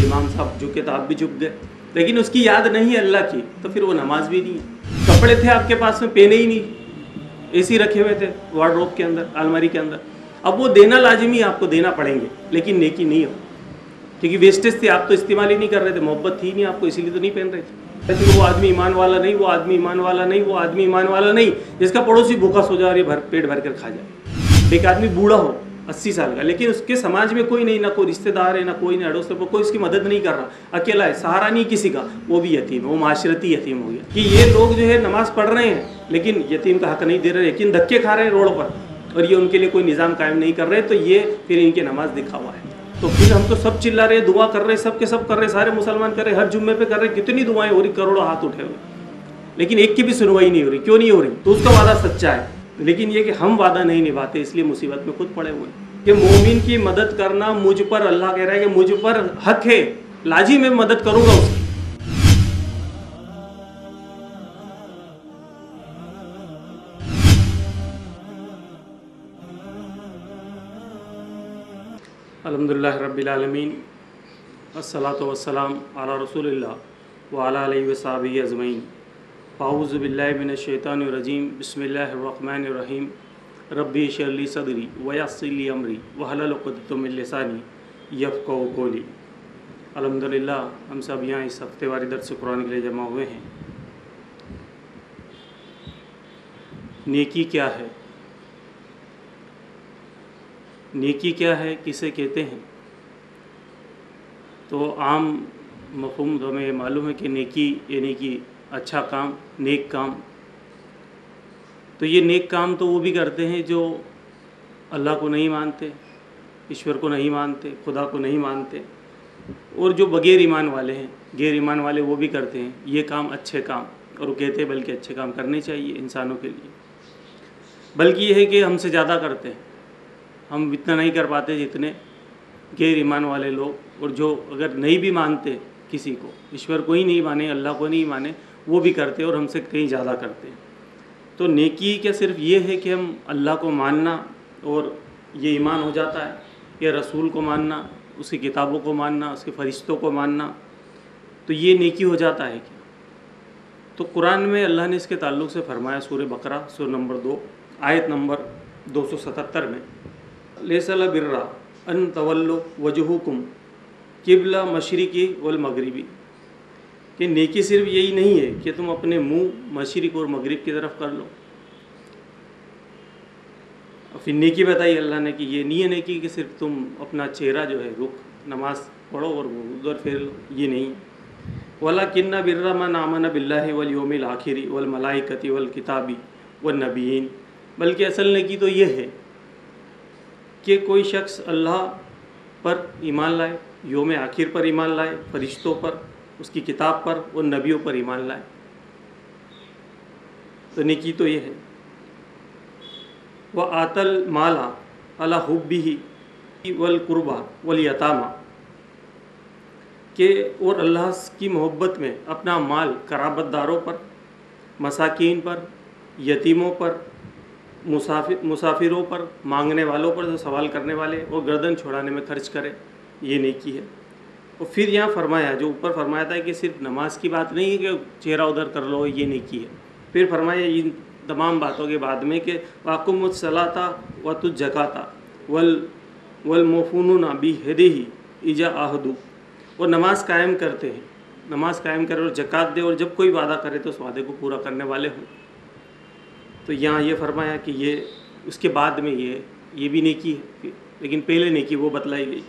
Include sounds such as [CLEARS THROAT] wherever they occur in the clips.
तो इमाम साहब झुके तो आप भी झुक गए लेकिन उसकी याद नहीं है अल्लाह की तो फिर वो नमाज़ भी नहीं है। कपड़े थे आपके पास में, पहने ही नहीं। एसी रखे हुए थे वार्डरोब के अंदर, अलमारी के अंदर। अब वो देना लाजमी आपको देना पड़ेंगे, लेकिन नेकी नहीं हो। क्योंकि वेस्टेज थी, आप तो इस्तेमाल ही नहीं कर रहे थे, मोहब्बत थी नहीं आपको, इसीलिए तो नहीं पहन रहे थे। लेकिन वो आदमी ईमान वाला नहीं, वो आदमी ईमान वाला नहीं, वो आदमी ईमान वाला नहीं, जिसका पड़ोसी भूखा सो जा रही भर पेट भर कर खा जाए। एक आदमी बूढ़ा हो अस्सी साल का। लेकिन उसके समाज में कोई नहीं, ना कोई रिश्तेदार है, ना कोई ना अड़ोस है कोई उसकी मदद नहीं कर रहा। अकेला है, सहारा नहीं किसी का। वो भी यतीम है, वो माशरती यतीम हो गया। कि ये लोग जो है नमाज़ पढ़ रहे हैं, लेकिन यतीम का हक नहीं दे रहे, लेकिन धक्के खा रहे हैं रोड पर, और ये उनके लिए कोई निज़ाम कायम नहीं कर रहे तो ये फिर इनकी नमाज़ दिखा हुआ है। तो फिर हम तो सब चिल्ला रहे दुआ कर रहे सब के सब कर रहे सारे मुसलमान कर रहे हर जुम्मे पे कर रहे कितनी दुआएँ हो रही, करोड़ों हाथ उठे हुए। लेकिन एक की भी सुनवाई नहीं हो रही, क्यों नहीं हो रही? तो उसका वादा सच्चा है। लेकिन ये कि हम वादा नहीं निभाते, इसलिए मुसीबत में खुद पड़े हुए हैं। कि मोमिन की मदद करना मुझ पर अल्लाह कह रहा है कि मुझ पर हक है, लाजी में मदद करूँगा उसकी। अलहमदिल्ला रबालमीन असलात वसलाम अला रसूलिल्लाह व अला वसाबी अजमैन फ़ाउज़बिल्लिनशैतानरजीम बसमीम रबी शरली सदरी वयासली अमरी वहलतमिलसानी यफ़ कोली अलहमदिल्ला हम सब यहाँ इस हफ़्ते वारी दरस कुरान के लिए जमा हुए हैं नेकी क्या है नेकी क्या है किसे कहते हैं तो आम मफहम तो हमें मालूम है कि नेकी यानी कि अच्छा काम, नेक काम। तो ये नेक काम तो वो भी करते हैं जो अल्लाह को नहीं मानते, ईश्वर को नहीं मानते, खुदा को नहीं मानते, और जो बगैर ईमान वाले हैं, गैर ईमान वाले वो भी करते हैं। ये काम अच्छे काम, और वो कहते हैं, बल्कि अच्छे काम करने चाहिए इंसानों के लिए। बल्कि ये है कि हमसे ज़्यादा करते हैं। हम इतना नहीं कर पाते जितने गैर ईमान वाले लोग, और जो अगर नहीं भी मानते किसी को, ईश्वर को ही नहीं माने, अल्लाह को नहीं माने वो भी करते और हमसे कहीं ज़्यादा करते हैं। तो नेकी क्या सिर्फ़ ये है कि हम अल्लाह को मानना और ये ईमान हो जाता है या रसूल को मानना, उसकी किताबों को मानना, उसके फरिश्तों को मानना तो ये नेकी हो जाता है क्या? तो कुरान में अल्लाह ने इसके ताल्लुक से फरमाया सूर्य बकरा सुर नंबर दो, आयत नंबर 277 में लेसल बिर्रा अन तवल्लो वजहुकुम किबला मशरक़ी वल मगरबी। कि नेकी सिर्फ़ यही नहीं है कि तुम अपने मुँह मशरक़ और मगरिब की तरफ़ कर लो। और फिर नेकी बताई अल्लाह ने कि ये नहीं है नेकी कि सिर्फ़ तुम अपना चेहरा जो है, रुख, नमाज़ पढ़ो और उधर फेर लो। ये नहीं। वला किन्ना बिर्रा मन आमन बिल्ला वल योमिल आखिरी वल मलाइकती वल किताबी व नबीन। बल्कि असल नेकी तो ये है कि कोई शख्स अल्लाह पर ईमान लाए, योम आखिर पर ईमान लाए, फरिश्तों पर उसकी किताब पर और नबियों पर ईमान लाए। तो निकी तो ये है। वह आतल माला अला हुब्बी ही वल कुर्बा वल यतामा, के और अल्लाह की मोहब्बत में अपना माल कराबतदारों पर, मसाकिन पर, यतीमों पर मुसाफिर मुसाफिरों पर मांगने वालों पर जो सवाल करने वाले, वो गर्दन छोड़ाने में खर्च करें, ये नेकी है। और फिर यहाँ फरमाया, जो ऊपर फरमाया था कि सिर्फ़ नमाज़ की बात नहीं है कि चेहरा उधर कर लो, ये नेकी है फिर फरमाया इन तमाम बातों के बाद में कि वाकुम सलाता व तुझ जकाता वल वल मफून बी हदे ही ईजा आहदू। और नमाज़ कायम करते हैं। नमाज़ कायम करे और जक़ात दे और जब कोई वादा करे तो उस वादे को पूरा करने वाले हों। तो यहाँ ये फरमाया कि ये, उसके बाद में ये ये भी नेकी है। लेकिन पहले नेकी वो बतलाई गई।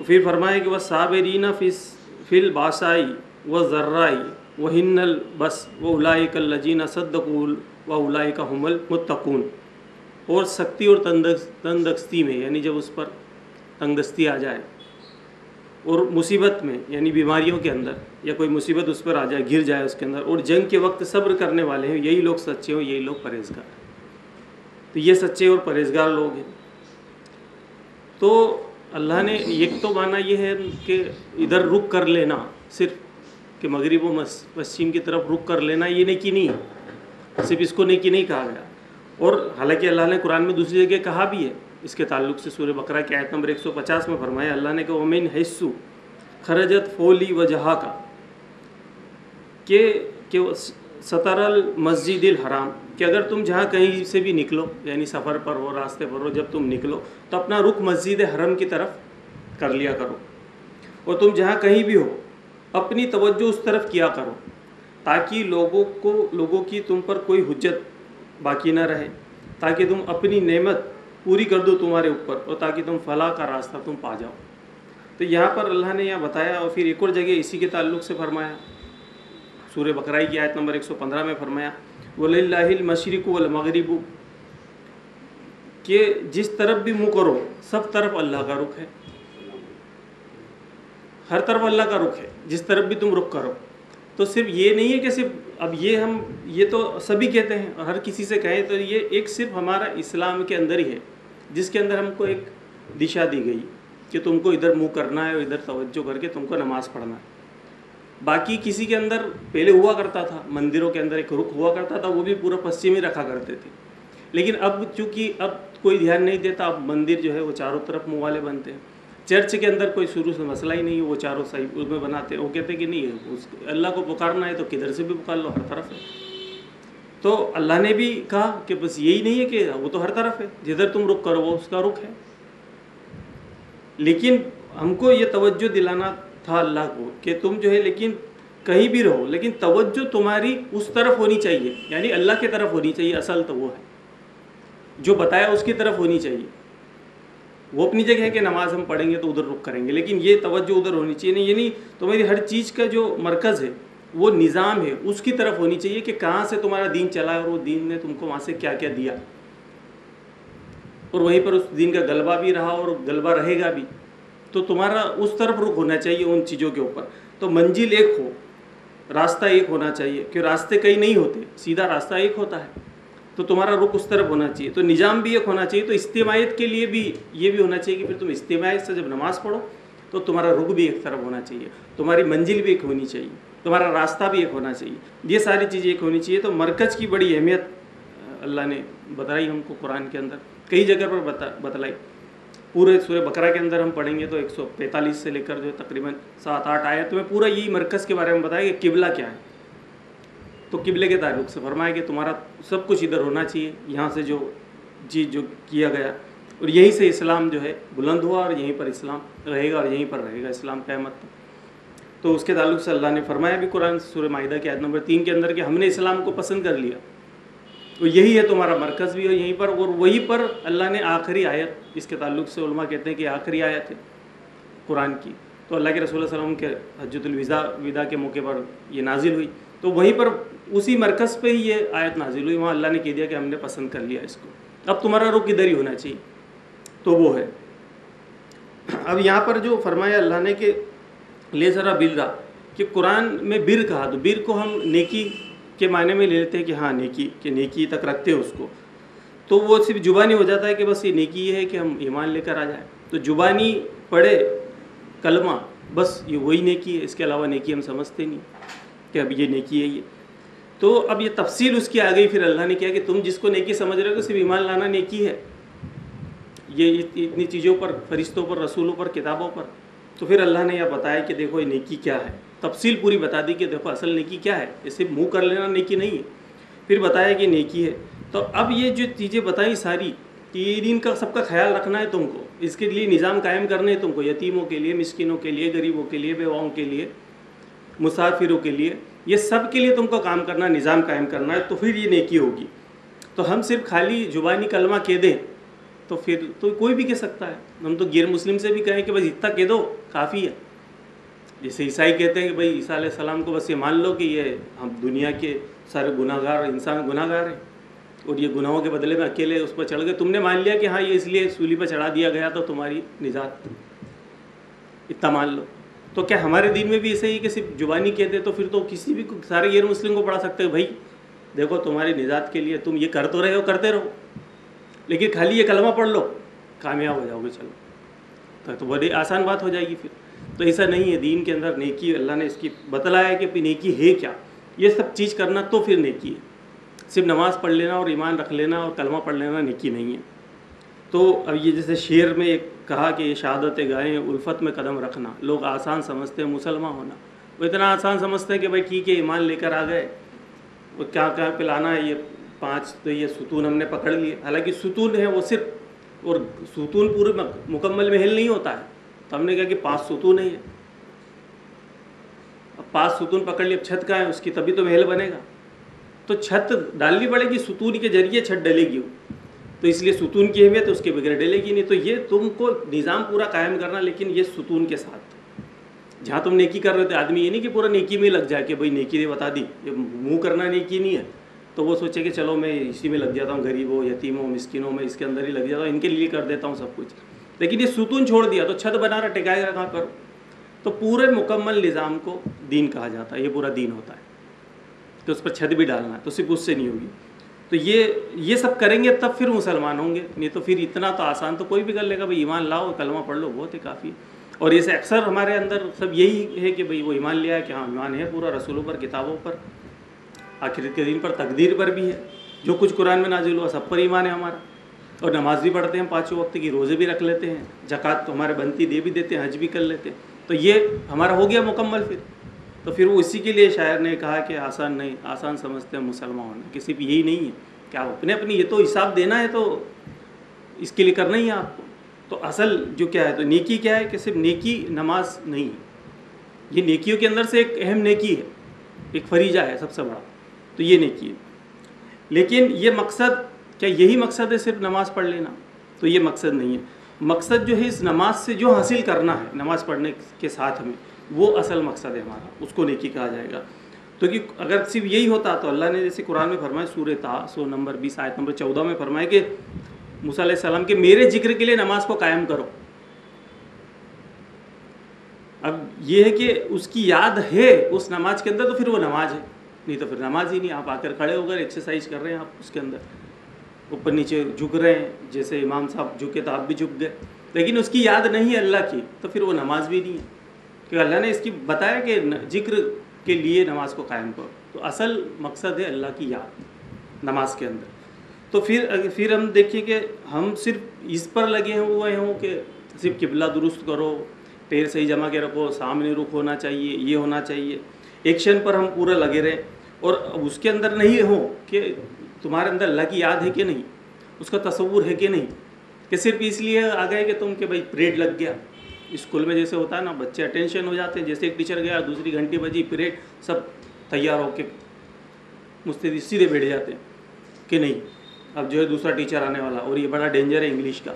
तो फिर फरमाया कि वह साबरीना फिस फिल बासाई व ज़र्राई व हिन्नल बस व उलाई कल्लजीना सद्दकूल व उलाई का हमल मुतकून और सख्ती और तंदस्ती में, यानी जब उस पर तंगदस्ती आ जाए, और मुसीबत में, यानी बीमारियों के अंदर, या कोई मुसीबत उस पर आ जाए, घिर जाए उसके अंदर, और जंग के वक्त सब्र करने वाले हैं, यही लोग सच्चे हों, यही लोग परहेजगार। तो ये सच्चे और परहेजगार लोग हैं। तो अल्लाह ने एक तो माना ये है कि इधर रुक कर लेना, सिर्फ़ कि मगरब पश्चिम की तरफ़ रुक कर लेना ये नेकी नहीं है। सिर्फ़ इसको नेकी नहीं कहा गया। और हालाँकि अल्लाह ने कुरान में दूसरी जगह कहा भी है, इसके ताल्लुक से सूर्य बकरा के आयत नंबर 150 में फरमाया, अल्लाह ने कहा ओमिन हिस्सू खरजत फोली व वजहा का, के के सतरल मस्जिद हराम, कि अगर तुम जहाँ कहीं से भी निकलो, यानी सफ़र पर हो, रास्ते पर हो, जब तुम निकलो तो अपना रुख मस्जिद हरम की तरफ़ कर लिया करो। और तुम जहाँ कहीं भी हो, अपनी तवज्जो उस तरफ़ किया करो, ताकि लोगों को, लोगों की तुम पर कोई हुज्जत बाकी ना रहे, ताकि तुम अपनी नेमत पूरी कर दो तुम्हारे ऊपर, और ताकि तुम फलाह का रास्ता तुम पा जाओ। तो यहाँ पर अल्लाह ने यहाँ बताया, और फिर एक और जगह इसी के ताल्लुक से फरमाया सूर्य बकराई की आयत नंबर 115 में फरमाया, वलिल्लाहिल मशरिक के जिस तरफ़ भी मुँह करो, सब तरफ़ अल्लाह का रुख है। हर तरफ़ अल्लाह का रुख है, जिस तरफ़ भी तुम रुख करो। तो सिर्फ़ ये नहीं है कि सिर्फ़, अब ये हम, ये तो सभी कहते हैं हर किसी से कहें तो ये एक सिर्फ़ हमारा इस्लाम के अंदर ही है, जिसके अंदर हमको एक दिशा दी गई कि तुमको इधर मुँह करना है और इधर तवज्जो करके तुमको नमाज़ पढ़ना है। बाकी किसी के अंदर पहले हुआ करता था, मंदिरों के अंदर एक रुख हुआ करता था, वो भी पूरा पश्चिमी रखा करते थे। लेकिन अब चूँकि अब कोई ध्यान नहीं देता, अब मंदिर जो है वो चारों तरफ़ मुँह बनते हैं। चर्च के अंदर कोई शुरू से मसला ही नहीं है वो चारों साइड उसमें बनाते हैं। वो कहते हैं कि नहीं, उस अल्लाह को पुकारना है तो किधर से भी पुकार लो, हर तरफ़ है। तो अल्लाह ने भी कहा कि बस यही नहीं है कि वो तो हर तरफ़ है, जिधर तुम रुख करो, वो उसका रुख है। लेकिन हमको ये तवज्जो दिलाना था अल्लाह को कि तुम जो है लेकिन कहीं भी रहो, लेकिन तवज्जो तुम्हारी उस तरफ़ होनी चाहिए। यानी अल्लाह की तरफ़ होनी चाहिए, असल तो वो है। जो बताया उसकी तरफ़ होनी चाहिए। वो अपनी जगह है कि नमाज़ हम पढ़ेंगे तो उधर रुक करेंगे, लेकिन ये तवज्जो उधर होनी चाहिए। नहीं यानी तुम्हारी हर चीज़ का जो मरकज़ है, वो निज़ाम है, उसकी तरफ़ होनी चाहिए कि कहाँ से तुम्हारा दीन चला और वो दीन ने तुमको वहाँ से क्या क्या दिया। और वहीं पर उस दीन का गलबा भी रहा और गलबा रहेगा भी। तो तुम्हारा उस तरफ़ रुख होना चाहिए उन चीज़ों के ऊपर। तो मंजिल एक हो, रास्ता एक होना चाहिए क्योंकि रास्ते कई नहीं होते, सीधा रास्ता एक होता है। तो तुम्हारा रुख उस तरफ़ होना चाहिए तो निज़ाम भी एक होना चाहिए तो इस्तेमायत के लिए भी ये भी होना चाहिए कि फिर तुम इस्तेमायत से जब नमाज़ पढ़ो तो तुम्हारा रुख भी एक तरफ़ होना चाहिए, तुम्हारी मंजिल भी एक होनी चाहिए, तुम्हारा रास्ता भी एक होना चाहिए, ये सारी चीज़ें एक होनी चाहिए। तो मरकज़ की बड़ी अहमियत, अल्लाह ने बताई हमको कुरान के अंदर, कई जगह पर बता, बतलाई। पूरे सूर्य बकरा के अंदर हम पढ़ेंगे तो 145 से लेकर जो तकरीबन सात आठ आए। तो मैं पूरा यही मरकज़ के बारे में बताया कि किबला क्या है। तो किबले के ताल्लुक से फरमाया कि तुम्हारा सब कुछ इधर होना चाहिए, यहाँ से जो चीज़ जो किया गया। और यहीं से इस्लाम जो है बुलंद हुआ और यहीं पर इस्लाम रहेगा और यहीं पर रहेगा इस्लाम क़्यामत तो उसके ताल्लुक से अल्लाह ने फरमाया भी कुरान सूर्य माहिदा के आयत नंबर तीन के अंदर कि हमने इस्लाम को पसंद कर लिया। तो यही है तुम्हारा मरकज़ भी और यहीं पर, और वहीं पर अल्लाह ने आखिरी आयत, इसके ताल्लुक से उलमा कहते हैं कि आखिरी आयत है कुरान की। तो अल्लाह के रसूल वसल्लम के हजतुलविदा विदा के मौके पर ये नाजिल हुई। तो वहीं पर उसी मरकज़ पे ही ये आयत नाजिल हुई, वहाँ अल्लाह ने कह दिया कि हमने पसंद कर लिया इसको। अब तुम्हारा रुख इधर ही होना चाहिए। तो वो है। अब यहाँ पर जो फरमाया अल्लाह ने कि, ले ज़रा बिल रहा कि कुरान में बिर कहा तो बिर को हम नेकी के मायने में ले लेते हैं कि हाँ नेकी, कि नेकी तक रखते हैं उसको। तो वो सिर्फ़ जुबानी हो जाता है कि बस ये नेकी है कि हम ईमान लेकर आ जाए। तो जुबानी पढ़े, कलमा, बस ये वही नेकी है। इसके अलावा नेकी हम समझते नहीं कि अब ये नेकी है ये। तो अब ये तफसील उसकी आ गई, फिर अल्लाह ने किया कि तुम जिसको नेकी समझ रहे हो सिर्फ़ ईमान लाना नेकी है। ये इतनी चीज़ों पर, फरिश्तों पर, रसूलों पर, किताबों पर। तो फिर अल्लाह ने यह बताया कि देखो, ये नेकी क्या है? तफसील पूरी बता दी कि देखो, असल नेकी क्या है? इसे मुँह कर लेना नेकी नहीं है। फिर बताया कि नेकी है। तो अब ये जो चीज़ें बताई सारी, कि दिन का सबका ख्याल रखना है तुमको, इसके लिए निज़ाम कायम करने है तुमको, यतीमों के लिए, मिसकिनों के लिए, गरीबों के लिए, बेवाओं के लिए, मुसाफिरों के लिए, ये सब के लिए तुमको काम करना, निज़ाम कायम करना है तो फिर ये नेकी होगी। तो हम सिर्फ़ खाली जुबानी कलमा कह दें तो फिर तो कोई भी कह सकता है। हम तो गैर मुस्लिम से भी कहें कि बस इतना कह दो काफ़ी है। जैसे ईसाई कहते हैं कि भाई ईसा सलाम को बस ये मान लो कि ये हम दुनिया के सारे गुनागार इंसान गुनागार हैं और ये गुनाहों के बदले में अकेले उस पर चढ़ गए। तुमने मान लिया कि हाँ ये इसलिए सूली पर चढ़ा दिया गया तो तुम्हारी निजात। इतना मान लो। तो क्या हमारे दिन में भी ऐसे ही कि सिर्फ़ जुबानी कहते तो फिर तो किसी भी सारे गैर मुस्लिम को पढ़ा सकते हो। भाई, देखो, तुम्हारी निजात के लिए तुम ये कर तो रहे हो, करते रहो। लेकिन खाली ये कलमा पढ़ लो, कामयाब हो जाओगे, चलो। तो, तो बड़ी आसान बात हो जाएगी फिर। तो ऐसा नहीं है दीन के अंदर नेकी अल्लाह ने इसकी बतलाया कि नेकी है क्या? ये सब चीज़ करना तो फिर नेकी है। सिर्फ़ नमाज़ पढ़ लेना और ईमान रख लेना और कलमा पढ़ लेना नेकी नहीं है। तो अब ये जैसे शेर में एक कहा कि ये शहादत गाएँ उल्फत में कदम रखना लोग आसान समझते हैं मुसलमान होना। वो इतना आसान समझते हैं कि भाई ठीक है ईमान लेकर आ गए। वो क्या क्या पिलाना है ये पाँच तो ये सुतून हमने पकड़ लिए। हालाँकि सुतून है वो सिर्फ़ और सुतून पूरे मुकम्मल महल नहीं होता है। तो हमने कहा कि पाँच सुतून ही है। अब पाँच सुतून पकड़ लिए छत का है उसकी, तभी तो महल बनेगा। तो छत डालनी पड़ेगी सुतून के ज़रिए, छत डलेगी तो इसलिए सुतून की अहमियत तो उसके बगैर डलेगी नहीं। तो ये तुमको निज़ाम पूरा कायम करना, लेकिन ये सुतून के साथ। जहाँ तुम नेकी कर रहे थे, आदमी ये नहीं कि पूरा नेकी में लग जाए कि भाई नेकी ने बता दी, ये मुँह करना नेकी नहीं है। तो वो सोचे कि चलो मैं इसी में लग जाता हूँ, गरीबों, यतीमों, मिस्किनों में इसके अंदर ही लग जाता हूँ, इनके लिए कर देता हूँ सब कुछ। लेकिन ये सुतून छोड़ दिया तो छत बना रहा टिकाएगा कहाँ करो। तो पूरे मुकम्मल निज़ाम को दीन कहा जाता है, ये पूरा दीन होता है। तो उस पर छत भी डालना है तो सिर्फ़ उससे नहीं होगी। तो ये ये सब करेंगे तब फिर मुसलमान होंगे। नहीं तो फिर इतना तो आसान तो कोई भी कर लेगा, भाई ईमान लाओ, कलमा पढ़ लो, बहुत ही काफ़ी और ये अक्सर हमारे अंदर सब यही है कि भाई वो ईमान लिया है कि हाँ ईमान है पूरा, रसूलों पर, किताबों पर। आखिर के दिन पर तकदीर पर भी है। जो कुछ कुरान में नाजिल हुआ, सब पर ईमान है हमारा। और नमाज़ भी पढ़ते हैं, पाँचों वक्त की रोज़े भी रख लेते हैं, जक़ात तो हमारे बनती, दे भी देते हैं, हज भी कर लेते हैं। तो ये हमारा हो गया मुकम्मल फिर। तो फिर वो इसी के लिए शायर ने कहा कि आसान नहीं, आसान समझते हैं मुसलमान। किसी भी यही नहीं है। क्या अपने अपनी ये तो हिसाब देना है तो इसके लिए करना ही है आपको। तो असल जो क्या है तो नेकी क्या है कि सिर्फ़ नेकी नमाज़ नहीं है। ये नेकियों के अंदर से एक अहम नेकी है, एक फरीजा है सबसे बड़ा। तो ये नेकी है। लेकिन ये मकसद, क्या यही मकसद है सिर्फ़ नमाज़ पढ़ लेना? तो ये मकसद नहीं है। मकसद जो है इस नमाज़ से जो हासिल करना है, नमाज़ पढ़ने के साथ में वो असल मकसद है हमारा, उसको नेकी कहा जाएगा। तो कि अगर सिर्फ़ यही होता तो अल्लाह ने जैसे कुरान में फरमाया सूर्य ता, सो नंबर बीस, आयत नंबर चौदह में फरमाया कि मूसा सलाम के मेरे ज़िक्र के लिए नमाज़ को कायम करो। अब ये है कि उसकी याद है उस नमाज़ के अंदर तो फिर वो नमाज़ है। नहीं तो फिर नमाज़ ही नहीं, आप आकर खड़े होकर एक्सरसाइज कर रहे हैं आप उसके अंदर। ऊपर नीचे झुक रहे हैं, जैसे इमाम साहब झुके तो आप भी झुक गए। लेकिन उसकी याद नहीं है अल्लाह की तो फिर वो नमाज़ भी नहीं है। क्योंकि अल्लाह ने इसकी बताया कि ज़िक्र के लिए नमाज़ को कायम करो। तो असल मकसद है अल्लाह की याद, नमाज़ के अंदर। तो फिर फिर हम देखिए कि हम सिर्फ़ इस पर लगे हुए हों कि सिर्फ़ किबला दुरुस्त करो, पैर सही जमा के रखो, सामने रुख होना चाहिए, ये होना चाहिए। एक्शन पर हम पूरा लगे रहें और उसके अंदर नहीं हो कि तुम्हारे अंदर लग याद है कि नहीं, उसका तस्वूर है कि नहीं, कि सिर्फ़ इसलिए आ गए कि तुम कि भाई परेड लग गया। स्कूल में जैसे होता है ना, बच्चे अटेंशन हो जाते हैं, जैसे एक टीचर गया, दूसरी घंटी बजी, परेड, सब तैयार होके मुझसे सीधे बैठ जाते हैं कि नहीं, अब जो है दूसरा टीचर आने वाला और ये बड़ा डेंजर है इंग्लिश का,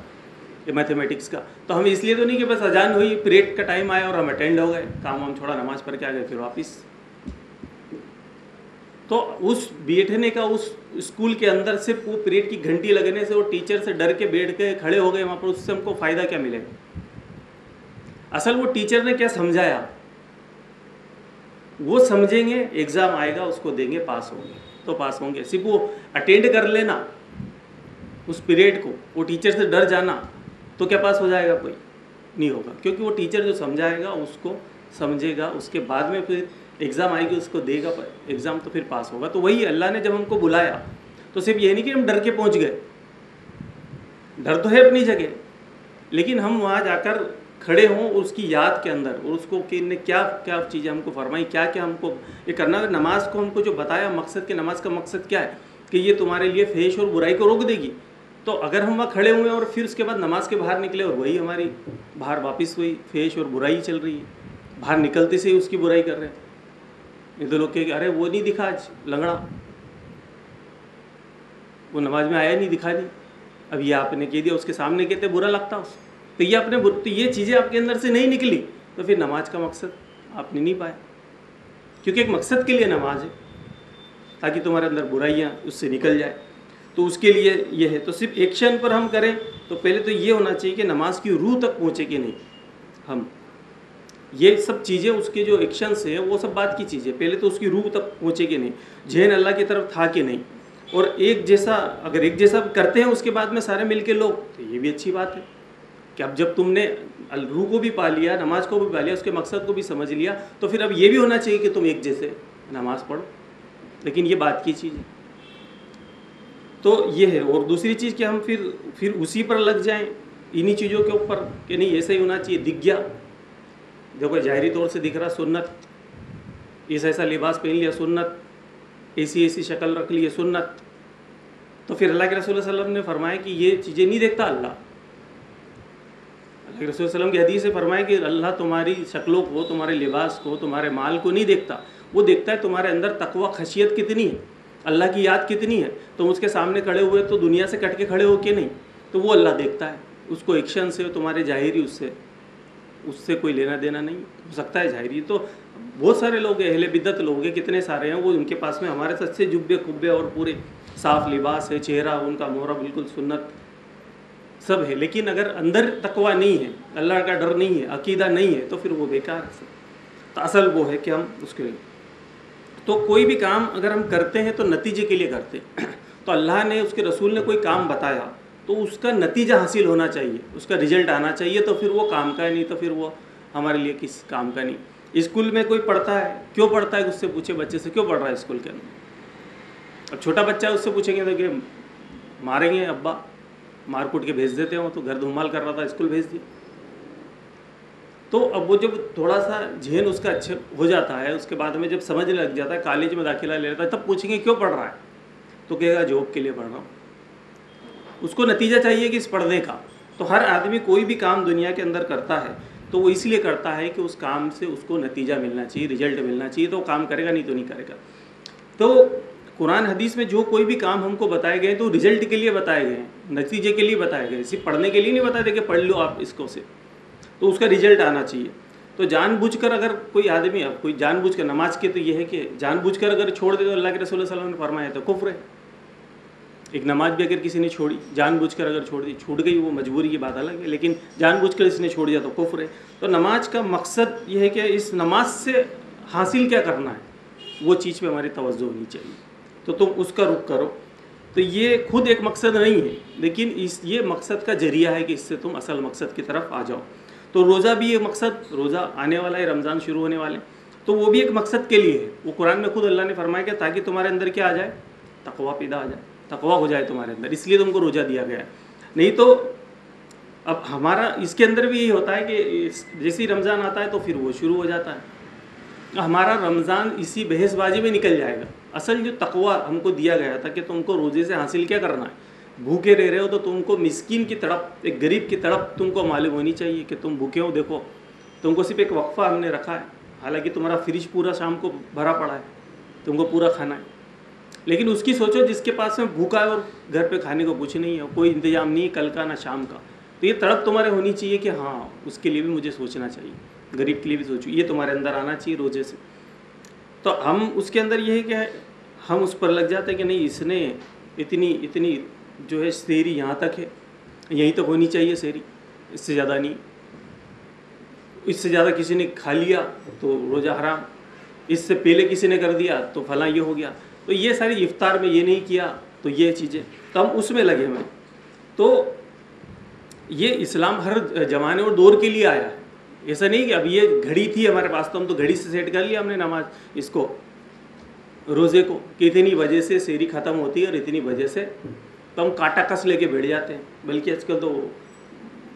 ये मैथमेटिक्स का। तो हम इसलिए तो नहीं कि बस अजान हुई पीरियड का टाइम आया और हम अटेंड हो गए। काम हम छोड़ा, नमाज़ पढ़ के आ गए, फिर वापस तो उस बैठने का उस स्कूल के अंदर सिर्फ़ वो पीरियड की घंटी लगने से वो टीचर से डर के बैठ के खड़े हो गए वहाँ पर, उससे हमको फ़ायदा क्या मिलेगा असल वो टीचर ने क्या समझाया? वो समझेंगे, एग्ज़ाम आएगा, उसको देंगे, पास होंगे। तो पास होंगे। सिर्फ़ वो अटेंड कर लेना उस पीरियड को। वो टीचर से डर जाना तो क्या पास हो जाएगा? कोई नहीं होगा। क्योंकि वो टीचर जो समझाएगा, उसको समझेगा। उसके बाद में फिर एग्ज़ाम आएगी, उसको देगा पर एग्ज़ाम तो फिर पास होगा। तो वही अल्लाह ने जब हमको बुलाया तो सिर्फ़ ये नहीं कि हम डर के पहुँच गए। डर तो है अपनी जगह, लेकिन हम वहाँ जाकर खड़े हों उसकी याद के अंदर, और उसको कि ने क्या क्या चीज़ें हमको फरमाई, क्या क्या हमको ये करना है नमाज़ को हमको जो बताया, मकसद के नमाज़ का मकसद क्या है? कि ये तुम्हारे लिए फेश और बुराई को रोक देगी। तो अगर हम वहाँ खड़े हुए और फिर उसके बाद नमाज़ के बाहर निकले, और वही हमारी बाहर वापस हुई, फेश और बुराई चल रही है। बाहर निकलते से ही उसकी बुराई कर रहे हैं। तो लोग कहे अरे वो नहीं दिखा आज, लंगड़ा। वो नमाज़ में आया नहीं, दिखा नहीं। अब ये आपने कह दिया, उसके सामने कहते, बुरा लगता उस। तो ये अपने तो ये चीज़ें आपके अंदर से नहीं निकली तो फिर नमाज़ का मकसद आपने नहीं पाया। क्योंकि एक मकसद के लिए नमाज़ है, ताकि तुम्हारे अंदर बुराइयाँ उससे निकल जाए। तो उसके लिए ये है तो सिर्फ़ एक्शन पर हम करें तो पहले तो ये होना चाहिए कि नमाज़ की रूह तक पहुँचे कि नहीं। हम ये सब चीज़ें, उसके जो एक्शंस है, वो सब बात की चीज़ें। पहले तो उसकी रूह तक पहुँचे कि नहीं? जहन अल्लाह की तरफ़ था कि नहीं? और एक जैसा, अगर एक जैसा करते हैं, उसके बाद में सारे मिल के लोग तो ये भी अच्छी बात है। कि अब जब तुमने रूह को भी पा लिया, नमाज़ को भी पा लिया, उसके मकसद को भी समझ लिया तो फिर अब ये भी होना चाहिए कि तुम एक जैसे नमाज़ पढ़ो। लेकिन ये बात की चीज़ है। तो ये है। और दूसरी चीज़ कि हम फिर फिर उसी पर लग जाएँ, इन्हीं चीज़ों के ऊपर कि नहीं, ऐसा ही होना चाहिए। दिख गया देखो जाहरी तौर से दिख रहा सुन्नत। ऐसा ऐसा लिबास पहन लिया, सुन्नत। ऐसी ऐसी शक्ल रख ली है सुन्नत। तो फिर अल्लाह के रसूल वसल्लम ने फरमाया कि ये चीज़ें नहीं देखता अल्लाह। अल्लाह के रसूल वसल्लम की हदीस से फरमाया कि अल्लाह तुम्हारी शक्लों को, तुम्हारे लिबास को, तुम्हारे माल को नहीं देखता। वो देखता है तुम्हारे अंदर तकवा, खशियत कितनी है? अल्लाह की याद कितनी है? तुम उसके सामने खड़े हुए तो दुनिया से कट के खड़े हो के नहीं? तो वो अल्लाह देखता है। उसको एक्शन से, तुम्हारे जाहिरी उससे। उससे कोई लेना देना नहीं, हो सकता है जाहिरी तो बहुत सारे लोग अहले बिदत लोग हैं, कितने सारे हैं, वो उनके पास में हमारे साथ से जुब्बे खुब्बे और पूरे साफ़ लिबास है, चेहरा, उनका मोहरा बिल्कुल सुन्नत सब है। लेकिन अगर अंदर तकवा नहीं है, अल्लाह का डर नहीं है, अकीदा नहीं है तो फिर वो बेकार है तो असल वो है कि हम उसके लिए तो कोई भी काम अगर हम करते हैं तो नतीजे के लिए करते हैं। [CLEARS THROAT] तो अल्लाह ने, उसके रसूल ने कोई काम बताया तो उसका नतीजा हासिल होना चाहिए, उसका रिज़ल्ट आना चाहिए तो फिर वो काम का है, नहीं तो फिर वो हमारे लिए किस काम का नहीं। स्कूल में कोई पढ़ता है? क्यों पढ़ता है? उससे पूछे बच्चे से, क्यों पढ़ रहा है स्कूल के अंदर? अब छोटा बच्चा है, उससे पूछेंगे तो कि मारेंगे अब्बा, मार कूट के भेज देते हो तो घर धुमाल कर रहा था, स्कूल भेज दिया। तो अब वो जब थोड़ा सा झेन उसका अच्छे हो जाता है, उसके बाद में जब समझ लग जाता है, कॉलेज में दाखिला ले लेता है, तब पूछेंगे क्यों पढ़ रहा है? तो कहेगा, जॉब के लिए पढ़ रहा हूँ। उसको नतीजा चाहिए कि इस पढ़ने का। तो हर आदमी कोई भी काम दुनिया के अंदर करता है तो वो इसलिए करता है कि उस काम से उसको नतीजा मिलना चाहिए, रिज़ल्ट मिलना चाहिए तो वो काम करेगा नहीं तो नहीं करेगा। तो कुरान हदीस में जो कोई भी काम हमको बताए गए तो रिज़ल्ट के लिए बताए गए हैं, नतीजे के लिए बताए गए सिर्फ़ पढ़ने के लिए नहीं बताए कि पढ़ लो आप इसको से। तो उसका रिज़ल्ट आना चाहिए। तो जानबूझकर अगर कोई आदमी, अब कोई जानबूझकर, नमाज़ के तो ये है कि जानबूझकर अगर छोड़ दे तो अल्लाह के रसूल वसल्लम ने फरमाया तो कुफ्र है। एक नमाज़ भी अगर किसी ने छोड़ी, जानबूझकर अगर छोड़ दी, छूट गई, वो मजबूरी की बात अलग है, लेकिन जानबूझकर इसने छोड़ दिया तो कुफ्र है। तो नमाज़ का मकसद ये है कि इस नमाज़ से हासिल क्या करना है? वो चीज़ पे हमारी तवज्जो होनी चाहिए। तो तुम उसका रुख करो। तो ये खुद एक मकसद नहीं है, लेकिन इस, ये मकसद का ज़रिया है कि इससे तुम असल मकसद की तरफ़ आ जाओ। तो रोज़ा भी एक मकसद, रोज़ा आने वाला है, रमज़ान शुरू होने वाले तो वो भी एक मकसद के लिए है। वो कुरान में खुद अल्लाह ने फरमाया कि ताकि तुम्हारे अंदर क्या आ जाए? तकवा पैदा आ जाए। तकवा हो जाए तुम्हारे अंदर, इसलिए तुमको रोज़ा दिया गया है। नहीं तो अब हमारा, इसके अंदर भी यही होता है कि जैसे ही रमज़ान आता है तो फिर वो शुरू हो जाता है। हमारा रमज़ान इसी बहसबाजी में निकल जाएगा। असल जो तकवा हमको दिया गया था कि तुमको रोज़े से हासिल क्या करना है? भूखे रह रहे हो तो तुमको मिस्किन की तड़प, एक गरीब की तड़प तुमको मालूम होनी चाहिए कि तुम भूखे हो। देखो, तुमको सिर्फ़ एक वक्फ़ा हमने रखा है। हालाँकि तुम्हारा फ्रिज पूरा शाम को भरा पड़ा है, तुमको पूरा खाना है। लेकिन उसकी सोचो जिसके पास में भूखा है और घर पे खाने को कुछ नहीं है, कोई इंतज़ाम नहीं कल का ना शाम का। तो ये तड़प तुम्हारे होनी चाहिए कि हाँ उसके लिए भी मुझे सोचना चाहिए, गरीब के लिए भी सोचो, ये तुम्हारे अंदर आना चाहिए रोज़े से। तो हम उसके अंदर ये है कि हम उस पर लग जाते हैं कि नहीं, इसने इतनी इतनी जो है शेरी यहाँ तक है, यहीं तक तो होनी चाहिए शेरी इससे ज़्यादा नहीं। इससे ज़्यादा किसी ने खा लिया तो रोज़ा हराम, इससे पहले किसी ने कर दिया तो फला ये हो गया। तो ये सारी इफ्तार में ये नहीं किया तो ये चीज़ें तो हम उसमें लगे हुए। तो ये इस्लाम हर ज़माने और दौर के लिए आया। ऐसा नहीं कि अब ये घड़ी थी हमारे पास तो हम तो घड़ी से सेट कर लिया हमने नमाज़, इसको, रोज़े को, कि इतनी वजह से शेरी ख़त्म होती है और इतनी वजह से तो हम काटा कस लेके बैठ जाते हैं। बल्कि आजकल तो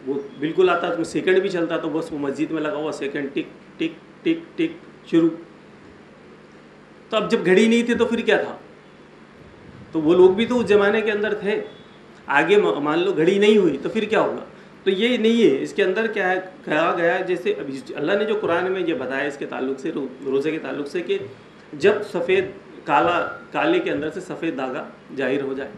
वो बिल्कुल आता तो सेकंड भी चलता तो बस वो मस्जिद में लगा हुआ सेकंड टिक टिक टिक टिक, शुरू। तो अब जब घड़ी नहीं थी तो फिर क्या था? तो वो लोग भी तो उस ज़माने के अंदर थे। आगे मान लो घड़ी नहीं हुई तो फिर क्या होगा? तो ये नहीं है, इसके अंदर क्या है, कहा गया जैसे अल्लाह ने जो कुरान में ये बताया इसके ताल्लुक से रोज़े के ताल्लुक से कि जब सफ़ेद, काला, काले के अंदर से सफ़ेद धागा ज़ाहिर हो जाए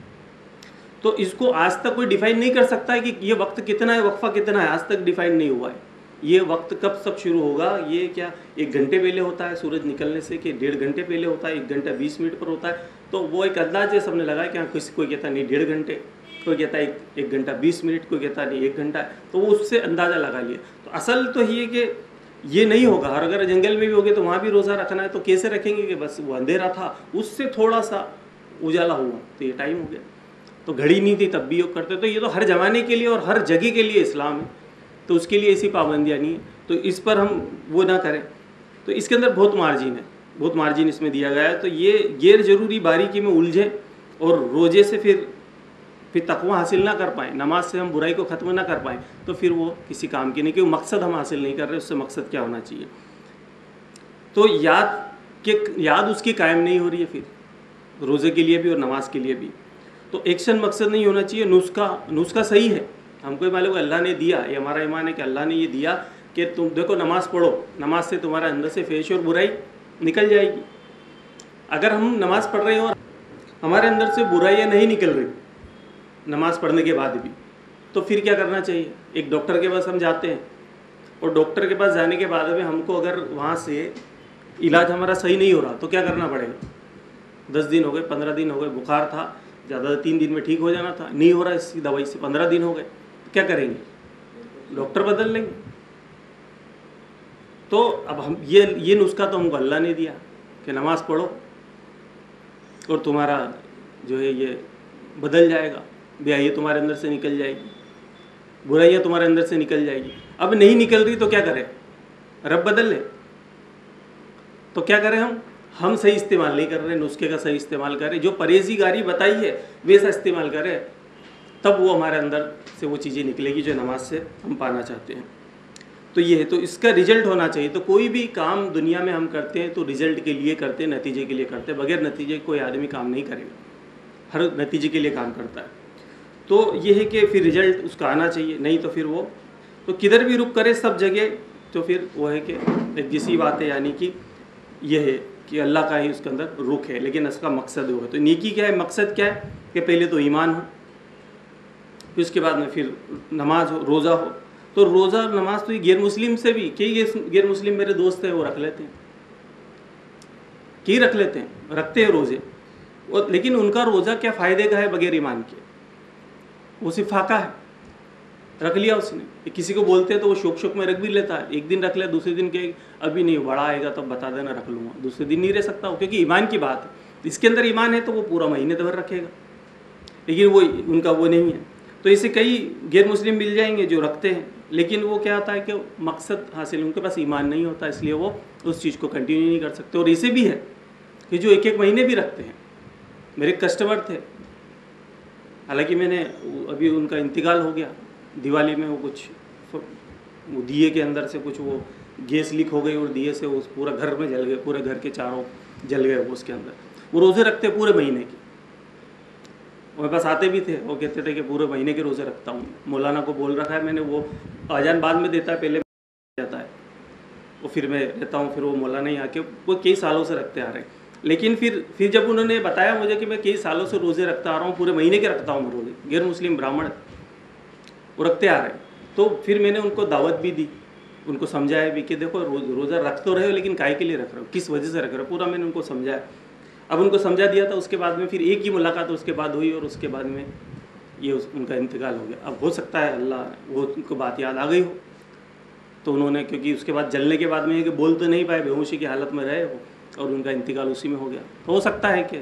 तो इसको आज तक कोई डिफाइन नहीं कर सकता है कि ये वक्त कितना है, वक्फा कितना है, आज तक डिफाइन नहीं हुआ है। ये वक्त कब सब शुरू होगा? ये क्या एक घंटे पहले होता है सूरज निकलने से कि डेढ़ घंटे पहले होता है एक घंटा बीस मिनट पर होता है? तो वो एक अंदाज है सबने लगाया कि हाँ किसी कोई कहता नहीं डेढ़ घंटे कोई कहता है एक, घंटा बीस मिनट कोई कहता नहीं एक घंटा। तो वो उससे अंदाज़ा लगा लिया। तो असल तो ये कि ये नहीं होगा। और अगर जंगल में भी होगे तो वहाँ भी रोज़ा रखना है। तो कैसे रखेंगे कि बस वो अंधेरा था उससे थोड़ा सा उजाला हुआ। तो ये टाइम हो गया। तो घड़ी नहीं थी तब भी योग करते। तो ये तो हर ज़माने के लिए और हर जगह के लिए इस्लाम है। तो उसके लिए ऐसी पाबंदियाँ नहीं है। तो इस पर हम वो ना करें। तो इसके अंदर बहुत मार्जिन है। बहुत मार्जिन इसमें दिया गया है। तो ये गैर ज़रूरी बारीकी में उलझे और रोज़े से फिर फिर तकवा हासिल ना कर पाएँ। नमाज़ से हम बुराई को ख़त्म ना कर पाएँ। तो फिर वो किसी काम की नहीं क्योंकि मकसद हम हासिल नहीं कर रहे, उससे मकसद क्या होना चाहिए? तो याद के, याद उसकी कायम नहीं हो रही है फिर। रोज़े के लिए भी और नमाज़ के लिए भी। तो एक्शन मकसद नहीं होना चाहिए। नुस्खा नुस्खा सही है। हमको ये मालूम अल्लाह ने दिया, ये हमारा ईमान है कि अल्लाह ने ये दिया कि तुम, देखो नमाज़ पढ़ो, नमाज़ से तुम्हारा अंदर से फेश और बुराई निकल जाएगी। अगर हम नमाज़ पढ़ रहे हैं और हमारे अंदर से बुराइयाँ नहीं निकल रही, नमाज़ पढ़ने के बाद भी तो फिर क्या करना चाहिए? एक डॉक्टर के पास हम जाते हैं, और डॉक्टर के पास जाने के बाद में हमको अगर वहाँ से इलाज हमारा सही नहीं हो रहा तो क्या करना पड़ेगा? दस दिन हो गए, पंद्रह दिन हो गए, बुखार था, ज़्यादा तीन दिन में ठीक हो जाना था, नहीं हो रहा इसकी दवाई से, पंद्रह दिन हो गए। क्या करेंगे? डॉक्टर बदल लेंगे। तो अब हम ये ये नुस्खा तो हमको अल्लाह ने दिया कि नमाज़ पढ़ो और तुम्हारा जो है ये बदल जाएगा। ब्याही तुम्हारे अंदर से निकल जाएगी। बुराइयाँ तुम्हारे अंदर से निकल जाएगी। अब नहीं निकल रही तो क्या करें? रब बदल ले। तो क्या करें हम? हम सही इस्तेमाल नहीं कर रहे, नुस्खे का सही इस्तेमाल करें। जो परहेजी परहेजीगारी बताई है वैसा इस्तेमाल करें। तब वो हमारे अंदर से वो चीज़ें निकलेगी जो नमाज़ से हम पाना चाहते हैं। तो ये है तो इसका रिज़ल्ट होना चाहिए। तो कोई भी काम दुनिया में हम करते हैं तो रिज़ल्ट के लिए करते हैं, नतीजे के लिए करते हैं। बगैर नतीजे कोई आदमी काम नहीं करेगा। हर नतीजे के लिए काम करता है। तो ये है कि फिर रिज़ल्ट उसका आना चाहिए। नहीं तो फिर वो तो किधर भी रुक करे सब जगह तो फिर वो है कि जिसी बात है, यानी कि यह है कि अल्लाह का ही उसके अंदर रुख है, लेकिन इसका मकसद होगा। तो नेकी क्या है? मकसद क्या है? कि पहले तो ईमान हो। फिर उसके बाद में फिर नमाज़ हो, रोज़ा हो। तो रोज़ा और नमाज़ तो ये गैर मुस्लिम से भी, कई गैर मुस्लिम मेरे दोस्त हैं, वो रख लेते हैं। कई रख लेते हैं, रखते हैं रोज़े। और लेकिन उनका रोज़ा क्या फ़ायदे का है बगैर ईमान के? वो सिर्फ़ फाका है। रख लिया उसने। किसी को बोलते हैं तो वो शोक शोक में रख भी लेता है। एक दिन रख लिया दूसरे दिन के अभी नहीं, बड़ा आएगा तो बता देना, रख लूँगा। दूसरे दिन नहीं रह सकता वो, क्योंकि ईमान की बात है। इसके अंदर ईमान है तो वो पूरा महीने भर रखेगा। लेकिन वो, उनका वो नहीं है। तो ऐसे कई गैर मुस्लिम मिल जाएँगे जो रखते हैं। लेकिन वो क्या होता है कि मकसद हासिल उनके पास ईमान नहीं होता, इसलिए वो उस चीज़ को कंटिन्यू नहीं कर सकते। और ऐसे भी है कि जो एक एक महीने भी रखते हैं। मेरे कस्टमर थे। हालाँकि मैंने अभी उनका इंतकाल हो गया। दिवाली में वो कुछ दिए के अंदर से कुछ वो गैस लीक हो गई और दिए से उस पूरा घर में जल गए, पूरे घर के चारों जल गए वो उसके अंदर। वो रोज़े रखते पूरे महीने के। मेरे पास आते भी थे, वो कहते थे कि पूरे महीने के रोज़े रखता हूँ। मौलाना को बोल रखा है मैंने, वो आजान बाद में देता है, पहले जाता है। वो फिर मैं रहता हूँ, फिर वो मौलाना ही आके वो कई सालों से रखते आ रहे हैं। लेकिन फिर फिर जब उन्होंने बताया मुझे कि मैं कई सालों से रोज़े रखता आ रहा हूँ, पूरे महीने के रखता हूँ रोज़े गैर मुस्लिम ब्राह्मण, वो रखते आ रहे तो फिर मैंने उनको दावत भी दी, उनको समझाया भी कि देखो, रोज, रोज़ा रख तो रहे हो, लेकिन काय के लिए रख रहे हो? किस वजह से रख रहे हो? पूरा मैंने उनको समझाया। अब उनको समझा दिया था उसके बाद में फिर एक ही मुलाकात उसके बाद हुई और उसके बाद में ये उस, उनका इंतकाल हो गया। अब हो सकता है अल्लाह वो उनको बात याद आ गई हो। तो उन्होंने क्योंकि उसके बाद जलने के बाद में कि बोल तो नहीं पाए बेहोशी की हालत में रहे हो और उनका इंतकाल उसी में हो गया। तो हो सकता है कि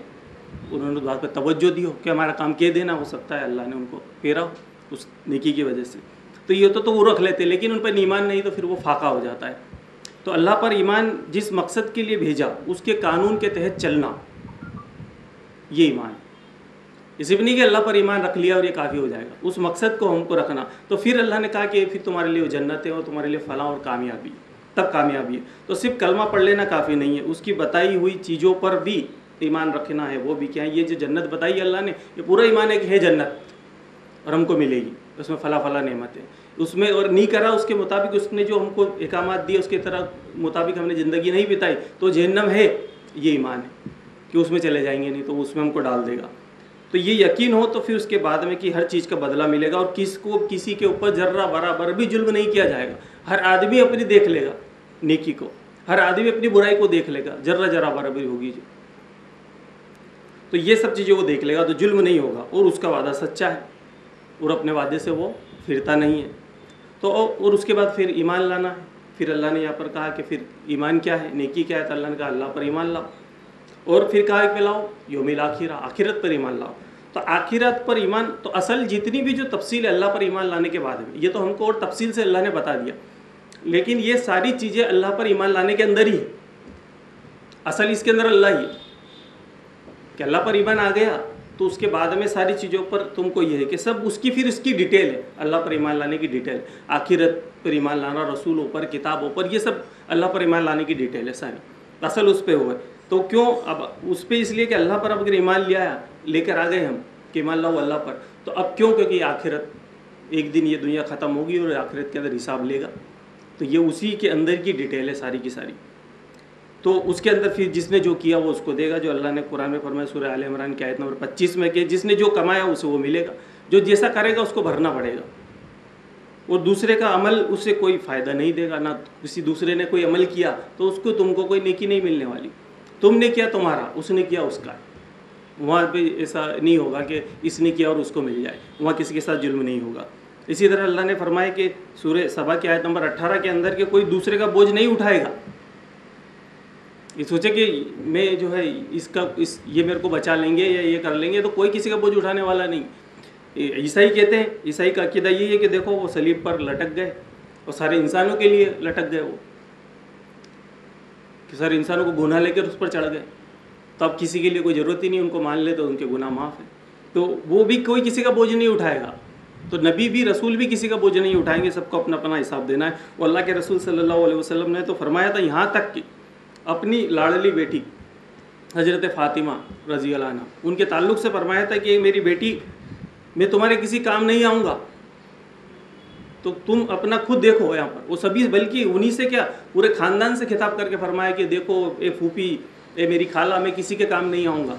उन्होंने बात पर तवज्जो दी हो कि हमारा काम किए देना हो सकता है अल्लाह ने उनको फेरा हो उस नेकी की वजह से। तो ये तो तो वो रख लेते लेकिन उन पर ईमान नहीं तो फिर वो फाका हो जाता है। तो अल्लाह पर ईमान जिस मकसद के लिए भेजा उसके कानून के तहत चलना ये ईमान इसी भी नहीं कि अल्लाह पर ईमान रख लिया और ये काफ़ी हो जाएगा। उस मकसद को हमको रखना। तो फिर अल्लाह ने कहा कि फिर तुम्हारे लिए जन्नत है और तुम्हारे लिए फलां और कामयाबी, तब कामयाबी है। तो सिर्फ़ कलमा पढ़ लेना काफ़ी नहीं है। उसकी बताई हुई चीज़ों पर भी ईमान रखना है, वो भी क्या है? ये जो जन्नत बताई अल्लाह ने, ये पूरा ईमान है कि है जन्नत और हमको मिलेगी। उसमें फला फला नेमत है। उसमें और नहीं करा उसके मुताबिक उसने जो हमको एकामात दिए उसके तरह मुताबिक हमने ज़िंदगी नहीं बिताई तो जहन्नम है। ये ईमान है। कि उसमें चले जाएँगे नहीं तो उसमें हमको डाल देगा। तो ये यकीन हो तो फिर उसके बाद में कि हर चीज़ का बदला मिलेगा और किसको, किसी के ऊपर जर्रा बराबर भी जुल्म नहीं किया जाएगा। हर आदमी अपनी देख लेगा नेकी को। हर आदमी अपनी बुराई को देख लेगा। जर्रा जरा बराबरी होगी जो। तो ये सब चीज़ें वो देख लेगा तो जुल्म नहीं होगा और उसका वादा सच्चा है। और अपने वादे से वो फिरता नहीं है। तो और उसके बाद फिर ईमान लाना है। फिर अल्लाह ने यहाँ पर कहा कि फिर ईमान क्या है? नेकी क्या है? तो अल्लाह ने कहा, अल्लाह पर ईमान लाओ। और फिर कहा कि लाओ योमिल आखिरा, आखिरत पर ईमान लाओ। तो आखिरत पर ईमान तो असल जितनी भी जो तफसील है अल्लाह पर ईमान लाने के बाद में, ये तो हमको और तफसील से अल्लाह ने बता दिया। लेकिन ये सारी चीज़ें अल्लाह पर ईमान लाने के अंदर ही है। असल इसके अंदर अल्लाह ही है। कि अल्लाह पर ईमान आ गया तो उसके बाद में सारी चीज़ों पर तुमको ये है कि सब उसकी फिर इसकी डिटेल है। अल्लाह पर ईमान लाने की डिटेल। आखिरत पर ईमान लाना, रसूलों पर, किताबों पर, ये सब अल्लाह पर ईमान लाने की डिटेल है सारी। असल उस पर हुआ तो क्यों? अब उस पर इसलिए कि अल्लाह पर अब अगर ईमान लिया लेकर आ गए हम कि ईमान लाओ अल्लाह पर तो अब क्यों? क्योंकि आखिरत, एक दिन ये दुनिया ख़त्म होगी और आखिरत के अंदर हिसाब लेगा। तो ये उसी के अंदर की डिटेल है सारी की सारी। तो उसके अंदर फिर जिसने जो किया वो उसको देगा, जो अल्लाह ने कुरान में फरमाया सूर्य आल इमरान की आयत नंबर 25 में कि जिसने जो कमाया उसे वो मिलेगा। जो जैसा करेगा उसको भरना पड़ेगा। और दूसरे का अमल उससे कोई फ़ायदा नहीं देगा, ना किसी दूसरे ने कोई अमल किया तो उसको तुमको कोई नेकी नहीं मिलने वाली। तुमने किया तुम्हारा, उसने किया उसका। वहाँ पे ऐसा नहीं होगा कि इसने किया और उसको मिल जाए। वहाँ किसी के साथ जुल्म नहीं होगा। इसी तरह अल्लाह ने फरमाया कि सूर्य सभा की आयत नंबर 18 के अंदर के कोई दूसरे का बोझ नहीं उठाएगा। ये सोचे कि मैं जो है इसका, इस, ये मेरे को बचा लेंगे या ये कर लेंगे तो कोई किसी का बोझ उठाने वाला नहीं। ईसाई कहते हैं, ईसाई का अकीदा ये है कि देखो वो सलीब पर लटक गए और सारे इंसानों के लिए लटक गए वो। कि सर इंसानों को गुनाह लेकर उस पर चढ़ गए। तो अब किसी के लिए कोई ज़रूरत ही नहीं, उनको मान ले तो उनके गुनाह माफ़ है। तो वो भी कोई किसी का बोझ नहीं उठाएगा। तो नबी भी, रसूल भी किसी का बोझ नहीं उठाएँगे, सबको अपना अपना हिसाब देना है। वो अल्लाह के रसूल सल्लल्लाहु अलैहि वसल्लम ने तो फरमाया था, यहाँ तक कि अपनी लाडली बेटी, हज़रत फ़ातिमा रज़ी अल्लाह उनके ताल्लुक से फरमाया था कि मेरी बेटी, मैं तुम्हारे किसी काम नहीं आऊँगा। तो तुम अपना खुद देखो यहाँ पर। वो सभी, बल्कि उन्हीं से क्या, पूरे ख़ानदान से खिताब करके फरमाया कि देखो, ए फूफी, ए मेरी खाला, मैं किसी के काम नहीं आऊँगा।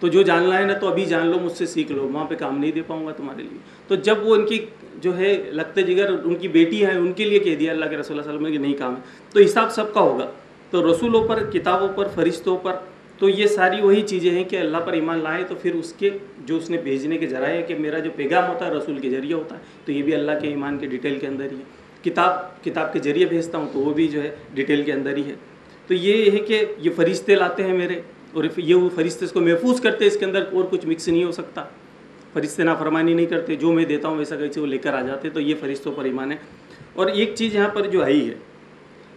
तो जो जानना है ना तो अभी जान लो, मुझसे सीख लो, वहाँ पे काम नहीं दे पाऊँगा तुम्हारे लिए। तो जब वो उनकी जो है, लगते जिगर, उनकी बेटी है, उनके लिए कह दिया अल्लाह के रसोल्ला वसल्लम ने कि नहीं काम है तो हिसाब सबका होगा। तो रसूलों पर, किताबों पर, फरिश्तों पर तो ये सारी वही चीज़ें हैं कि अल्लाह पर ईमान लाए तो फिर उसके जो उसने भेजने के जराए कि मेरा जो पैगाम होता है, रसूल के ज़रिए होता है तो ये भी अल्लाह के ईमान के डिटेल के अंदर ही है। किताब किताब के ज़रिए भेजता हूँ तो वो भी जो है डिटेल के अंदर ही है। तो ये है कि ये फरिश्ते लाते हैं मेरे, और ये वो फरिश्ते इसको महफूज करते हैं, इसके अंदर और कुछ मिक्स नहीं हो सकता। फरिश्ते नाफरमानी नहीं करते, जो मैं देता हूँ वैसा कैसे वो लेकर आ जाते तो ये फरिश्तों पर ईमान है। और एक चीज़ यहाँ पर जो आई है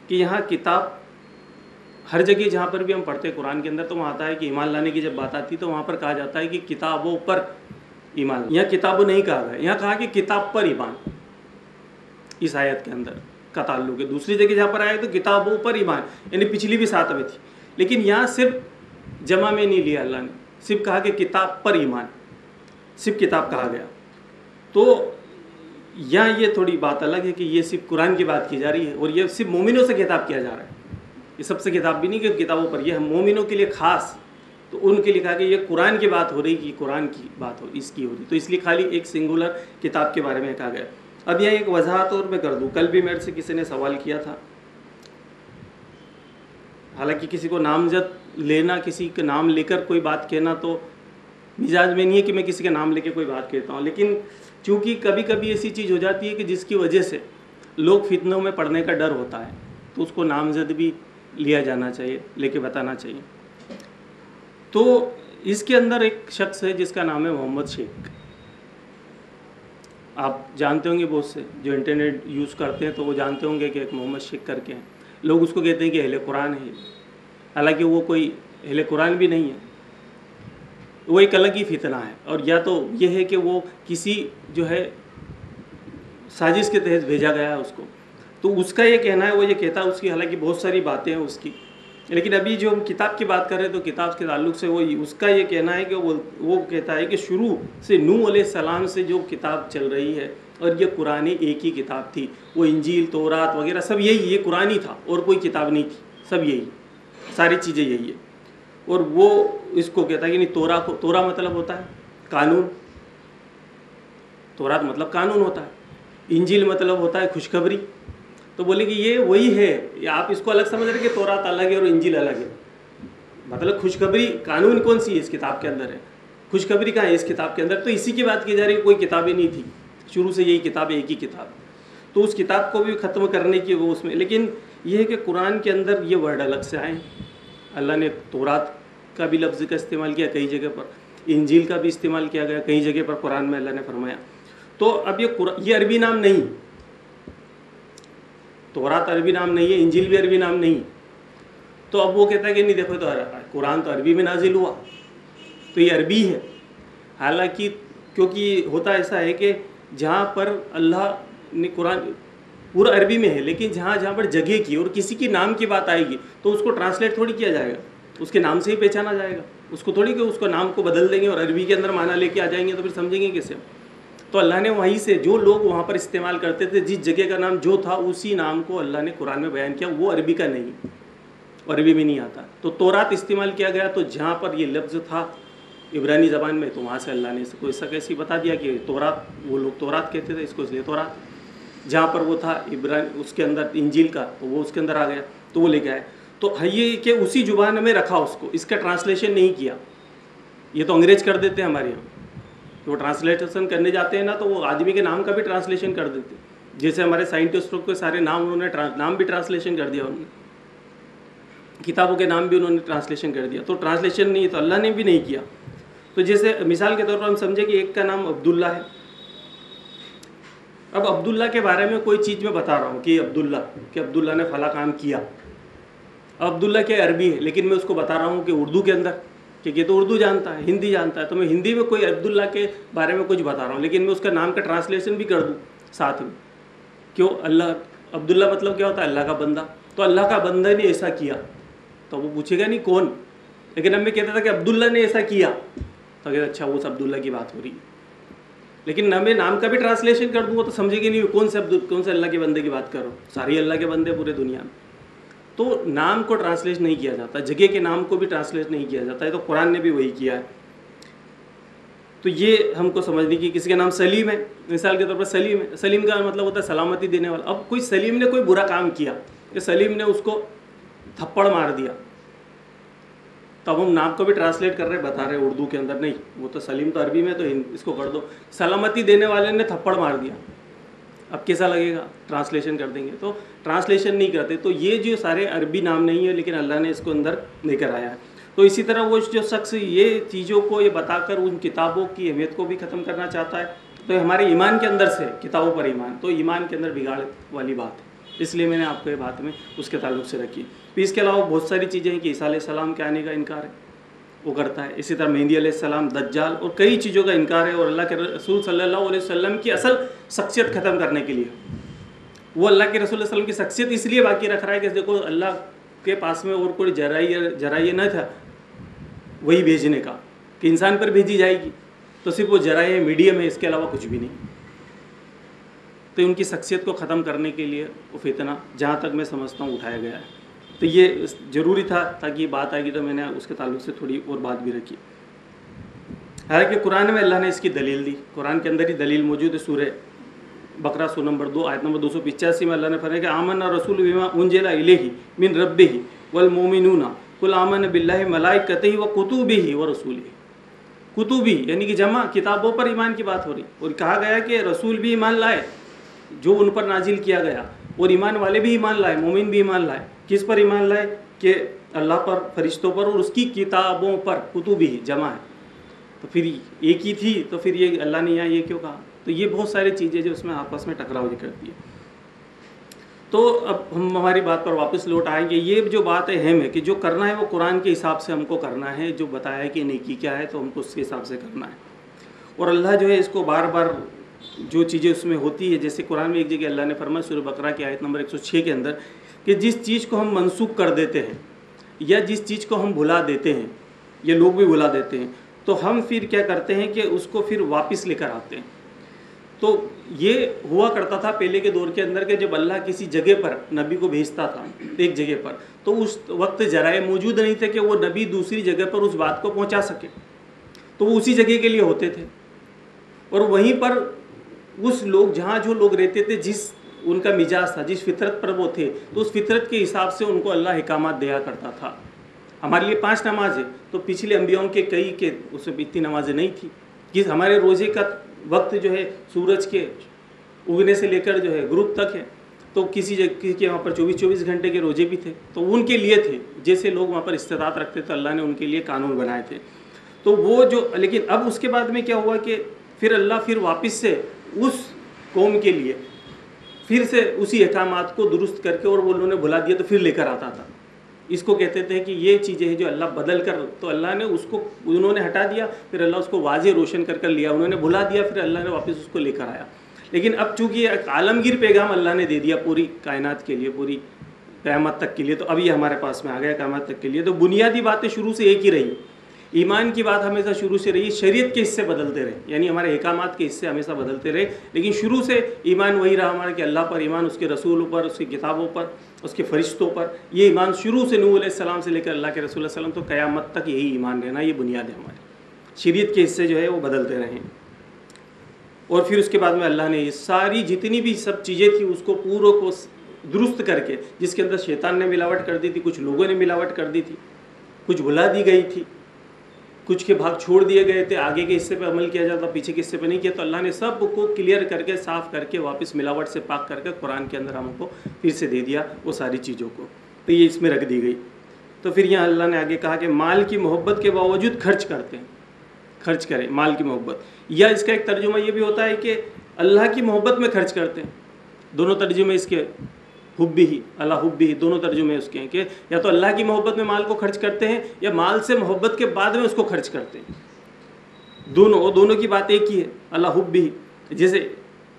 कि यहाँ किताब हर जगह जहाँ पर भी हम पढ़ते हैं कुरान के अंदर तो वहाँ आता है कि ईमान लाने की जब बात आती है तो वहाँ पर कहा जाता है कि किताबों पर ईमान यहाँ किताबों नहीं कहा गया। यहाँ कहा कि किताब पर ईमान। इस आयत के अंदर का ताल्लुक है। दूसरी जगह जहाँ पर आया तो किताबों पर ईमान। यानी पिछली भी सात में थी लेकिन यहाँ सिर्फ़ जमा में नहीं लिया अल्लाह ने। सिर्फ़ कहा कि किताब पर ईमान। सिर्फ़ किताब कहा गया। तो यहाँ ये थोड़ी बात अलग है कि ये सिर्फ़ कुरान की बात की जा रही है और ये सिर्फ़ मोमिनों से किताब किया जा रहा है। ये सबसे किताब भी नहीं कि किताबों पर, यह मोमिनों के लिए ख़ास। तो उनके लिए कहा कि ये कुरान की बात हो रही कि कुरान की बात हो, इसकी हो रही। तो इसलिए खाली एक सिंगुलर किताब के बारे में कहा गया। अब यह एक वजाहत और मैं कर दूँ। कल भी मेरे से किसी ने सवाल किया था। हालाँकि किसी को नामजद लेना, किसी का नाम लेकर कोई बात कहना तो मिजाज में नहीं है कि मैं किसी का नाम लेके कोई बात कहता हूँ। लेकिन चूँकि कभी कभी ऐसी चीज़ हो जाती है कि जिसकी वजह से लोग फितनों में पढ़ने का डर होता है तो उसको नामजद भी लिया जाना चाहिए, लेके बताना चाहिए। तो इसके अंदर एक शख्स है जिसका नाम है मोहम्मद शेख। आप जानते होंगे बहुत से जो इंटरनेट यूज़ करते हैं तो वो जानते होंगे कि एक मोहम्मद शेख करके हैं। लोग उसको कहते हैं कि अहले कुरान है। हालाँकि वो कोई अहले कुरान भी नहीं है। वो एक अलग ही फितना है। और या तो ये है कि वो किसी जो है साजिश के तहत भेजा गया है उसको। तो उसका ये कहना है, वो ये कहता है उसकी, हालाँकि बहुत सारी बातें हैं उसकी। लेकिन अभी जो हम किताब की बात कर रहे हैं तो किताब के ताल्लुक से वो उसका ये कहना है कि वो वो कहता है कि शुरू से नू सलाम से जो किताब चल रही है, और ये कुरानी एक ही किताब थी। वो इंजील, तोरात वगैरह सब यही, ये कुरानी था, और कोई किताब नहीं थी। सब यही, सारी चीज़ें यही है। और वो इसको कहता है कि नहीं, तोरा को, तोरा मतलब होता है कानून। तोरात मतलब कानून होता है। इंजील मतलब होता है खुशखबरी। तो बोले कि ये वही है आप इसको अलग समझ रहे कि तोरात अलग है और इंजिल अलग है। मतलब खुशखबरी कानून कौन सी है इस किताब के अंदर है? खुशखबरी कहाँ है इस किताब के अंदर? तो इसी की बात की जा रही है कोई किताबें नहीं थी। शुरू से यही किताब एक ही किताब। तो उस किताब को भी ख़त्म करने की वो उसमें, लेकिन ये है कि कुरान के अंदर ये वर्ड अलग से आए। अल्लाह ने तोरात का भी लफ्ज़ का इस्तेमाल किया कई जगह पर। इंजील का भी इस्तेमाल किया गया कई जगह पर कुरान में अल्लाह ने फरमाया। तो अब ये ये अरबी नाम नहीं तोरात अरबी नाम नहीं है, इंजिल भी अरबी नाम नहीं। तो अब वो कहता है कि नहीं, देखो तो कुरान तो अरबी में नाजिल हुआ। तो ये अरबी है। हालाँकि क्योंकि होता ऐसा है कि जहाँ पर अल्लाह ने कुरान, पूरा अरबी में है, लेकिन जहाँ जहाँ पर जगह की और किसी की नाम की बात आएगी तो उसको ट्रांसलेट थोड़ी किया जाएगा। उसके नाम से ही पहचाना जाएगा। उसको थोड़ी कि उसको नाम को बदल देंगे और अरबी के अंदर माना लेके आ जाएँगे तो फिर समझेंगे कैसे? तो अल्लाह ने वहीं से जो लोग वहाँ पर इस्तेमाल करते थे, जिस जगह का नाम जो था, उसी नाम को अल्लाह ने कुरान में बयान किया। वो अरबी का नहीं, अरबी में नहीं आता। तो तोरात इस्तेमाल किया गया तो जहाँ पर ये लफ्ज़ था, इब्रानी ज़बान में तो वहाँ से अल्लाह ने इसको ऐसा कैसी बता दिया कि तोरात, वो लोग तोरात कहते थे, इसको इसलिए तोरात। जहाँ पर वो था, इब्रानी, उसके अंदर इंजील का तो वो उसके अंदर आ गया तो वो लेके आए। तो ये कि उसी ज़ुबान में रखा उसको, इसका ट्रांसलेशन नहीं किया। ये तो अंग्रेज़ कर देते हैं हमारे यहाँ। तो ट्रांसलेशन करने जाते हैं ना तो वो आदमी के नाम का भी ट्रांसलेशन कर देते हैं। जैसे हमारे साइंटिस्टों के सारे नाम उन्होंने नाम भी ट्रांसलेशन कर दिया उन्होंने। किताबों के नाम भी उन्होंने ट्रांसलेशन कर दिया। तो ट्रांसलेशन नहीं तो अल्लाह ने भी नहीं किया। तो जैसे मिसाल के तौर पर हम समझे कि एक का नाम अब्दुल्ला है। अब अब्दुल्ला के बारे में कोई चीज़ मैं बता रहा हूँ कि अब्दुल्ला कि अब्दुल्ला ने फला काम किया। अब्दुल्ला के अरबी है, लेकिन मैं उसको बता रहा हूँ कि उर्दू के अंदर। क्योंकि तो उर्दू जानता है, हिंदी जानता है तो मैं हिंदी में कोई अब्दुल्ला के बारे में कुछ बता रहा हूँ, लेकिन मैं उसका नाम का ट्रांसलेशन भी कर दूँ साथ में। क्यों? अल्लाह, अब्दुल्ला मतलब क्या होता है? अल्लाह का बंदा। तो अल्लाह का बंदा ने ऐसा किया। तो वो पूछेगा नहीं कौन? लेकिन अब मैं कहता था कि अब्दुल्ला ने ऐसा किया। तो अगर अच्छा वो अब्दुल्ला की बात हो रही है। लेकिन न मैं नाम का भी ट्रांसलेशन कर दूँगा तो समझेगी नहीं कौन से अब्दुल, कौन से अल्लाह के बंदे की बात करो सारी अल्लाह के बंदे पूरे दुनिया में। तो नाम को ट्रांसलेट नहीं किया जाता, जगह के नाम को भी ट्रांसलेट नहीं किया जाता है तो कुरान ने भी वही किया है। तो ये हमको समझने की किसी का नाम सलीम है, मिसाल के तौर पर सलीम है। सलीम का मतलब होता है सलामती देने वाला। अब कोई सलीम ने कोई बुरा काम किया कि सलीम ने उसको थप्पड़ मार दिया। तो अब हम नाम को भी ट्रांसलेट कर रहे हैं, बता रहे हैं उर्दू के अंदर, नहीं, वो तो सलीम तो अरबी में तो इसको कर दो। सलामती देने वाले ने थप्पड़ मार दिया। अब कैसा लगेगा? ट्रांसलेशन कर देंगे। तो ट्रांसलेशन नहीं करते तो ये जो सारे अरबी नाम नहीं है, लेकिन अल्लाह ने इसको अंदर लेकर आया है। तो इसी तरह वो जो शख्स ये चीज़ों को ये बताकर उन किताबों की अहमियत को भी ख़त्म करना चाहता है तो हमारे ईमान के अंदर से, किताबों पर ईमान तो ईमान के अंदर बिगाड़ वाली बात है। इसलिए मैंने आपको ये बात में उसके ताल्लुक से रखी। फिर इसके अलावा बहुत सारी चीज़ें हैं कि ईसा सलाम के आने का इनकार है। वो करता है। इसी तरह मेहंदी सलाम, दज्जाल और कई चीज़ों का इनकार है और अल्लाह के रसूल सल्लल्लाहु अलैहि वसल्लम की असल शख्सियत ख़त्म करने के लिए। वो अल्लाह के रसूल वसल्लम की शख्सियत इसलिए बाकी रख रहा है कि देखो अल्लाह के पास में और कोई जराइए जराइए न था, वही भेजने का, कि इंसान पर भेजी जाएगी। तो सिर्फ़ वो जराए मीडियम है, इसके अलावा कुछ भी नहीं। तो उनकी शख्सियत को ख़त्म करने के लिए वो फितना जहाँ तक मैं समझता हूँ, उठाया गया है। तो ये ज़रूरी था ताकि ये बात आएगी तो मैंने उसके ताल्लुक से थोड़ी और बात भी रखी। हालाँकि कुरान में अल्लाह ने इसकी दलील दी। कुरान के अंदर ही दलील मौजूद है सूर्य बकरा सो नंबर दो, आयत नंबर दो सौ पिचासी में अल्लाह ने फरमाया कि आमन रसूल विमा उनजेला इलेही मिन रब ही वल मोमिनूना कुल आमन बिल्ला मलाइकत ही व कुतुब ही व रसूल कुतुबी यानी कि जमा, किताबों पर ईमान की बात हो रही। और कहा गया कि रसूल भी ईमान लाए, जो उन पर नाजिल किया गया। और ईमान वाले भी ईमान लाए, मोमिन भी ईमान लाए। किस पर ईमान लाए? कि अल्लाह पर, फरिश्तों पर और उसकी किताबों पर, कुतुब ही जमा है। तो फिर एक ही थी तो फिर ये अल्लाह ने यहाँ ये क्यों कहा? तो ये बहुत सारी चीज़ें जो उसमें आपस में टकराव करती है। तो अब हम हमारी बात पर वापस लौट आएँगे। ये जो बात है अहम है कि जो करना है वो कुरान के हिसाब से हमको करना है, जो बताया है कि नेकी क्या है तो हमको उसके हिसाब से करना है। और अल्लाह जो है इसको बार बार जो चीज़ें उसमें होती है, जैसे कुरान में एक जगह अल्लाह ने फरमाया सूर्य बकरा की आयत नंबर 106 के अंदर, कि जिस चीज़ को हम मनसूख कर देते हैं, या जिस चीज़ को हम भुला देते हैं, या लोग भी भुला देते हैं तो हम फिर क्या करते हैं कि उसको फिर वापस लेकर आते हैं। तो ये हुआ करता था पहले के दौर के अंदर के, जब अल्लाह किसी जगह पर नबी को भेजता था, एक जगह पर तो उस वक्त जराए मौजूद नहीं थे कि वो नबी दूसरी जगह पर उस बात को पहुँचा सके। तो वो उसी जगह के लिए होते थे। और वहीं पर उस लोग, जहाँ जो लोग रहते थे, जिस उनका मिजाज था, जिस फितरत पर वो थे तो उस फितरत के हिसाब से उनको अल्लाह हिकामत दिया करता था। हमारे लिए पाँच नमाज़ है तो पिछले अम्बियों के कई के उसमें इतनी नमाजें नहीं थी। कि हमारे रोज़े का वक्त जो है, सूरज के उगने से लेकर जो है ग्रुप तक है। तो किसी जगह के वहाँ पर चौबीस चौबीस घंटे के रोज़े भी थे। तो उनके लिए थे। जैसे लोग वहाँ पर इस्तात रखते थे अल्लाह ने उनके लिए कानून बनाए थे। तो वो जो, लेकिन अब उसके बाद में क्या हुआ कि फिर अल्लाह फिर वापस से उस कौम के लिए फिर से उसी अहकाम को दुरुस्त करके और वो उन्होंने भुला दिया तो फिर लेकर आता था। इसको कहते थे कि ये चीज़ें हैं जो अल्लाह बदल कर तो अल्लाह ने उसको, उन्होंने हटा दिया, फिर अल्लाह उसको वाजे रोशन कर कर लिया, उन्होंने भुला दिया, फिर अल्लाह ने वापस उसको लेकर आया। लेकिन अब चूँकि एक आलमगीर पैगाम अल्लाह ने दे दिया पूरी कायनात के लिए, पूरी क़्यामत तक के लिए तो अभी हमारे पास में आ गया क़्यामत तक के लिए तो बुनियादी बातें शुरू से एक ही रही। ईमान की बात हमेशा शुरू से रही, शरीयत के हिस्से बदलते रहे, यानी हमारे अहकाम के हिस्से हमेशा बदलते रहे। लेकिन शुरू से ईमान वही रहा हमारा कि अल्लाह पर ईमान, उसके रसूलों पर, उसकी किताबों पर, उसके फरिश्तों पर। ये ईमान शुरू से नूह सलाम से लेकर अल्लाह के रसूल सल्लम तो क़यामत तक यही ईमान रहना, ये बुनियाद है हमारी। शरीयत के हिस्से जो है वो बदलते रहे। और फिर उसके बाद में अल्लाह ने ये सारी जितनी भी सब चीज़ें थी, उसको पूरों को दुरुस्त करके, जिसके अंदर शैतान ने मिलावट कर दी थी, कुछ लोगों ने मिलावट कर दी थी, कुछ भुला दी गई थी कुछ के भाग छोड़ दिए गए थे, आगे के हिस्से पे अमल किया जाता, पीछे के हिस्से पे नहीं किया। तो अल्लाह ने सबको क्लियर करके, साफ़ करके, वापस मिलावट से पाक करके कुरान के अंदर हमको फिर से दे दिया वो सारी चीज़ों को। तो ये इसमें रख दी गई। तो फिर यहाँ अल्लाह ने आगे कहा कि माल की मोहब्बत के बावजूद खर्च करते हैं। खर्च करें, माल की मोहब्बत। या इसका एक तर्जुमा ये भी होता है कि अल्लाह की मोहब्बत में खर्च करते हैं। दोनों तर्जुमे इसके हुब्बी ही, अल्लाह हुब्बी ही, दोनों तर्जुमे उसके हैं कि या तो अल्लाह की मोहब्बत में माल को खर्च करते हैं या माल से मोहब्बत के बाद में उसको खर्च करते हैं। दोनों दोनों की बात एक ही है, अल्लाह हुब्बी ही। जैसे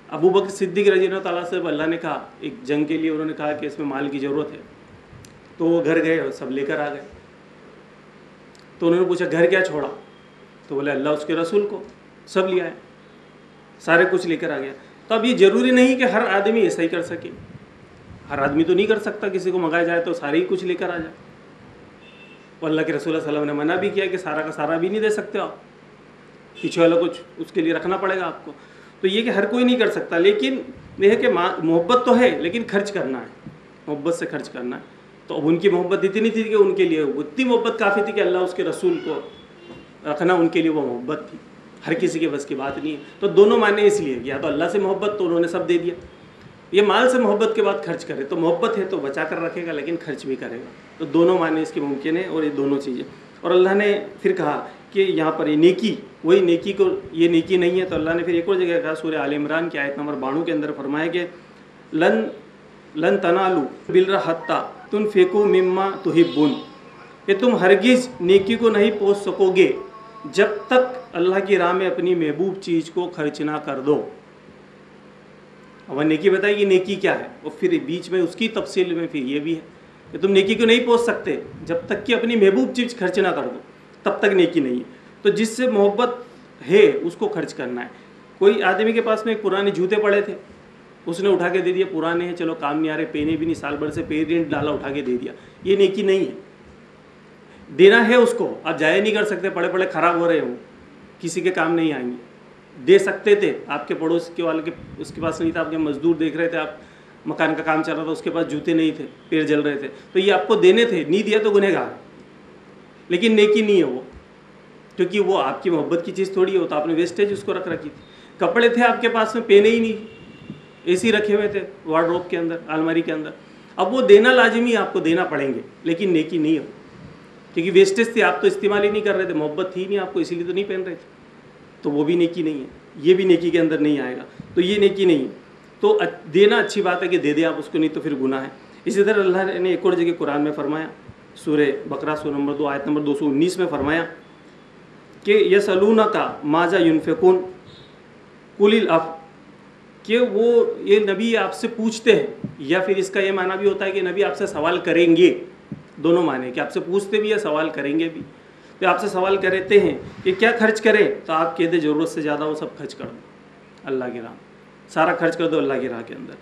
अबू बकर सिद्दीक रज़ी तला से अल्लाह ने कहा, एक जंग के लिए उन्होंने कहा कि इसमें माल की ज़रूरत है। तो वो घर गए और सब लेकर आ गए। तो उन्होंने पूछा, घर क्या छोड़ा? तो बोले, अल्लाह उसके रसूल को सब लिया है, सारे कुछ लेकर आ गया। तो अब ये ज़रूरी नहीं कि हर आदमी ऐसा ही कर सके। हर आदमी तो नहीं कर सकता किसी को मंगाया जाए तो सारे ही कुछ लेकर आ जाए। और अल्लाह के रसूल वसल्लम ने मना भी किया कि सारा का सारा भी नहीं दे सकते आप। पीछे वाला कुछ उसके लिए रखना पड़ेगा आपको। तो ये कि हर कोई नहीं कर सकता, लेकिन यह है कि मोहब्बत तो है, लेकिन खर्च करना है। मोहब्बत से खर्च करना है। तो अब उनकी मोहब्बत इतनी थी कि उनके लिए, उतनी मोहब्बत काफ़ी थी कि अल्लाह उसके रसूल को रखना उनके लिए वो मोहब्बत थी। हर किसी के बस की बात नहीं है। तो दोनों माने इसलिए या तो अल्लाह से मोहब्बत तो उन्होंने सब दे दिया। ये माल से मोहब्बत के बाद खर्च करे तो मोहब्बत है तो बचा कर रखेगा, लेकिन खर्च भी करेगा। तो दोनों माने इसके मुमकिन है और ये दोनों चीज़ें। और अल्लाह ने फिर कहा कि यहाँ पर ये नेकी, वही नेकी को, ये नेकी नहीं है तो अल्लाह ने फिर एक और जगह कहा सूर्य आल इमरान की आयत नंबर बाणु के अंदर फरमाया कि, लन लन तनालू बिलरा हत्ता तुम फेंको मिम्मा तुहिबुन ये तुम हरगिज़ नेकी को नहीं पहुँच सकोगे जब तक अल्लाह की राह में अपनी महबूब चीज़ को खर्च ना कर दो। अब नेकी बताई कि नेकी क्या है? और फिर बीच में उसकी तफसील में फिर ये भी है कि तुम नेकी को नहीं पहुँच सकते। जब तक कि अपनी महबूब चीज़ खर्च ना कर दो, तब तक नेकी नहीं है। तो जिससे मोहब्बत है, उसको खर्च करना है। कोई आदमी के पास में एक पुराने जूते पड़े थे, उसने उठा के दे दिया, पुराने हैं, चलो काम नहीं आ रहे, पहने भी नहीं, साल भर से पेरेंट डाला, उठा के दे दिया। ये नेकी नहीं है। देना है उसको, आप जाया नहीं कर सकते पड़े पड़े ख़राब हो रहे हो, किसी के काम नहीं आएँगे। दे सकते थे। आपके पड़ोस के वाले के, उसके पास नहीं था, आपके मजदूर देख रहे थे, आप मकान का काम चल रहा था, उसके पास जूते नहीं थे, पेड़ जल रहे थे। तो ये आपको देने थे, नहीं दिया तो गुनहगार। लेकिन नेकी नहीं है वो, क्योंकि वो आपकी मोहब्बत की चीज़ थोड़ी हो तो आपने वेस्टेज उसको रख रखी थी। कपड़े थे आपके पास में पहने ही नहीं। एसी रखे हुए थे वार्ड्रोब के अंदर आलमारी के अंदर। अब वो देना लाजमी आपको देना पड़ेंगे, लेकिन नेकी नहीं हो क्योंकि वेस्टेज थी, आप तो इस्तेमाल ही नहीं कर रहे थे, मोहब्बत थी नहीं आपको, इसीलिए तो नहीं पहन रहे थे। तो वो भी नेकी नहीं है, ये भी नेकी के अंदर नहीं आएगा। तो ये नेकी नहीं। है तो देना अच्छी बात है कि दे दे आप उसको, नहीं तो फिर गुना है। इसी तरह अल्लाह ने एक और जगह कुरान में फरमाया सूर्य बकरा सो नंबर दो, आयत नंबर दो सौ उन्नीस में फरमाया कि यसलूना का माजा यूनफिकून कुलिल अफ, कि वो, ये नबी आपसे पूछते हैं, या फिर इसका ये माना भी होता है कि नबी आपसे सवाल करेंगे। दोनों माने, कि आपसे पूछते भी या सवाल करेंगे भी। तो आपसे सवाल करते हैं कि क्या खर्च करें? तो आप कहते ज़रूरत से ज़्यादा वो सब खर्च कर दो। अल्लाह की राह सारा खर्च कर दो अल्लाह की राह के अंदर।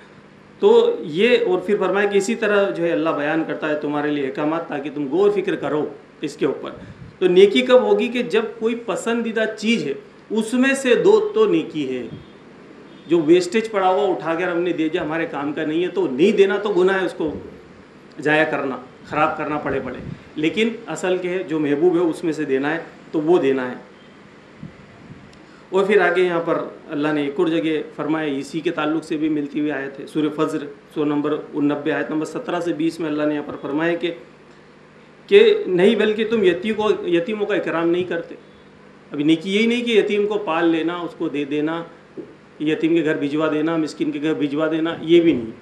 तो ये और फिर फरमाया कि इसी तरह जो है अल्लाह बयान करता है तुम्हारे लिए अहकाम ताकि तुम गौर फ़िक्र करो इसके ऊपर। तो नेकी कब होगी कि जब कोई पसंदीदा चीज़ है, उसमें से दो तो नेकी है। जो वेस्टेज पड़ा हुआ उठा कर हमने दे दिया, हमारे काम का नहीं है तो नहीं देना तो गुना है उसको। जाया करना। ख़राब करना पड़े पड़े। लेकिन असल के जो महबूब है, उसमें से देना है तो वो देना है। और फिर आगे यहाँ पर अल्लाह ने एक और जगह फरमाया, इसी के ताल्लुक से भी मिलती हुई आयत है सूर्य फज्र, सो नंबर उनबे आयत नंबर सत्रह से बीस में अल्लाह ने यहाँ पर फरमाया कि कि नहीं, बल्कि तुम यतीम को, यतीमों का इकराम नहीं करते। अभी नेकी यही नहीं कि यतीम को पाल लेना, उसको दे देना, यतीम के घर भिजवा देना, मिसकिन के घर भिजवा देना, ये भी नहीं।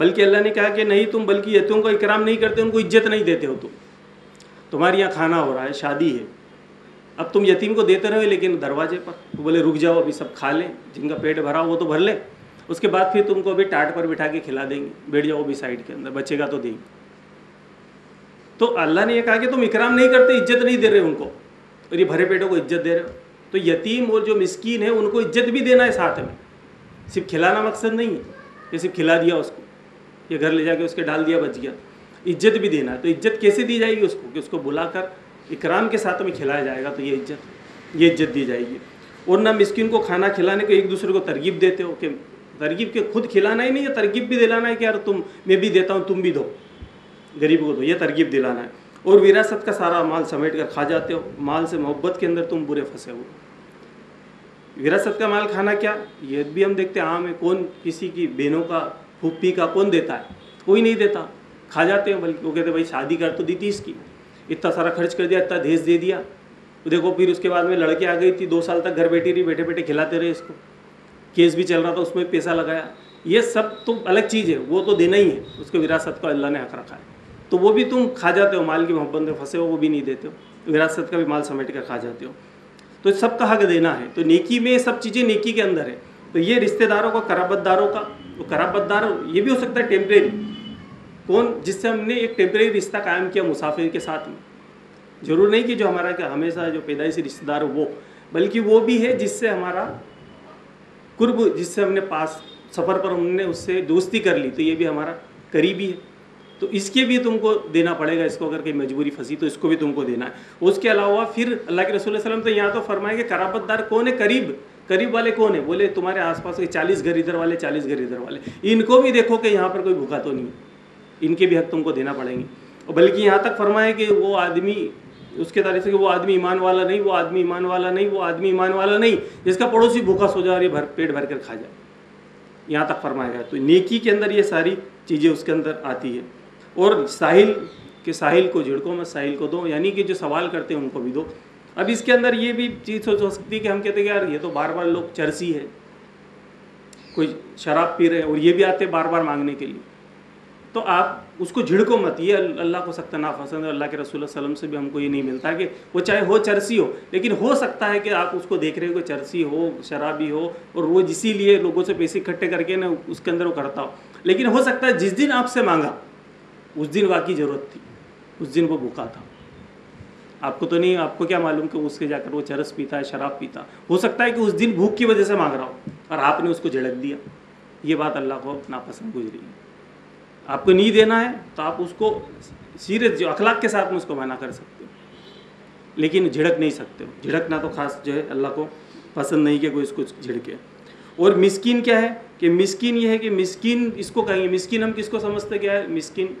बल्कि अल्लाह ने कहा कि नहीं, तुम बल्कि यतीमों का इकराम नहीं करते, उनको इज़्ज़त नहीं देते हो तुम। तुम्हारे यहाँ खाना हो रहा है, शादी है। अब तुम यतीम को देते रहो लेकिन दरवाजे पर। तो बोले, रुक जाओ, अभी सब खा लें, जिनका पेट भरा हो वो तो भर ले। उसके बाद फिर तुमको अभी टाट पर बिठा के खिला देंगे। बैठ जाओ, अभी साइड के अंदर, बचेगा तो देंगे। तो अल्लाह ने यह कहा कि तुम इकराम नहीं करते, इज़्ज़त नहीं दे रहे उनको। और ये भरे पेटों को इज़्ज़त दे रहे हो। तो यतीम और जो मिस्कीन है, उनको इज़्ज़त भी देना है साथ में। सिर्फ़ खिलाना मकसद नहीं है, ये सिर्फ़ खिला दिया उसको। ये घर ले जाके उसके डाल दिया, बच गया। इज़्ज़त भी देना है। तो इज़्ज़त कैसे दी जाएगी उसको? कि उसको बुलाकर इकराम के साथ में खिलाया जाएगा तो ये इज़्ज़त ये इज़्ज़त दी जाएगी। और ना मिस्किन को खाना खिलाने को एक दूसरे को तरगीब देते हो कि तरगीब के खुद खिलाना ही नहीं है, तरगीब भी दिलाना है कि यार तुम, मैं भी देता हूँ, तुम भी दो। गरीब को दो, ये तरगीब दिलाना है। और विरासत का सारा माल समेट कर खा जाते हो। माल से मोहब्बत के अंदर तुम बुरे फंसे हो। विरासत का माल खाना क्या? ये भी हम देखते हैं, आम है। कौन किसी की बहनों का फूफी का कौन देता है? कोई नहीं देता। खा जाते हैं, बल्कि वो कहते भाई, शादी कर तो दी थी इसकी। इतना सारा खर्च कर दिया, इतना देश दे दिया। तो देखो, फिर उसके बाद में लड़के आ गई थी, दो साल तक घर बैठी रही बैठे बैठे खिलाते रहे इसको। केस भी चल रहा था, उसमें पैसा लगाया। ये सब तो अलग चीज़ है, वो तो देना ही है। उसके विरासत को अल्लाह ने हक रखा है। तो वो भी तुम खा जाते हो, माल की मोहब्बत में फंसे हो, वो भी नहीं देते हो। विरासत का भी माल समेट कर खा जाते हो। तो सबका हक देना है। तो नेकी में सब चीज़ें नेकी के अंदर है। तो ये रिश्तेदारों का, कराबतदारों का तो कराबतदार, ये भी हो सकता है टेम्परेरी कौन, जिससे हमने एक टेम्परेरी रिश्ता कायम किया मुसाफिर के साथ में। ज़रूर नहीं कि जो हमारा क्या, हमेशा जो पैदाइशी रिश्तेदार वो, बल्कि वो भी है जिससे हमारा कुर्ब, जिससे हमने पास, सफ़र पर हमने उससे दोस्ती कर ली तो ये भी हमारा करीबी है। तो इसके भी तुमको देना पड़ेगा, इसको अगर कहीं मजबूरी फंसी तो इसको भी तुमको देना है। उसके अलावा फिर अल्लाह के रसूल वसलम तो यहाँ तो फरमाए कि कराबतदार कौन है? करीब। करीब वाले कौन है? बोले, तुम्हारे आसपास के चालीस घर इधर वाले, चालीस घर इधर वाले। इनको भी देखो कि यहाँ पर कोई भूखा तो नहीं है। इनके भी हक तुमको देना पड़ेंगे। और बल्कि यहाँ तक फरमाए कि वो आदमी, उसके तारीफ़ से कि वो आदमी ईमान वाला नहीं, वो आदमी ईमान वाला नहीं, वो आदमी ईमान वाला नहीं, जिसका पड़ोसी भूखा सो जा रही भर, पेट भर कर खा जाए। यहाँ तक फरमाया गया। तो नेकी के अंदर ये सारी चीज़ें उसके अंदर आती है। और साहिल, के साहिल को झिड़को में साहिल को दो। यानी कि जो सवाल करते हैं उनको भी दो। अब इसके अंदर ये भी चीज़ सोच हो सकती है कि हम कहते हैं यार ये तो बार बार लोग चरसी है। कोई शराब पी रहे हैं और ये भी आते बार बार मांगने के लिए। तो आप उसको झिड़को मत, ये अल्लाह को सकता ना पसंद है, अल्लाह के रसूल वसल्लम से भी हमको ये नहीं मिलता कि वो चाहे हो चरसी हो, लेकिन हो सकता है कि आप उसको देख रहे हो कि चरसी हो, शराबी हो, और वो इसीलिए लोगों से पैसे इकट्ठे करके ना उसके अंदर वो करता हो। लेकिन हो सकता है जिस दिन आपसे मांगा, उस दिन वाकई ज़रूरत थी, उस दिन वो भूखा था। आपको तो नहीं, आपको क्या मालूम कि उसके जाकर वो चरस पीता है, शराब पीता? हो सकता है कि उस दिन भूख की वजह से मांग रहा हो और आपने उसको झड़क दिया। ये बात अल्लाह को नापसंद गुजरी है। आपको नहीं देना है तो आप उसको सीरियस जो अखलाक के साथ में उसको मना कर सकते हो। लेकिन झिड़क नहीं सकते हो। झिड़कना तो खास जो है अल्लाह को पसंद नहीं कि कोई इसको झिड़के। और मिस्किन क्या है कि मिस्किन ये है कि मिस्किन इसको कहेंगे, मिस्किन हम किसको समझते क्या है? मिस्किन।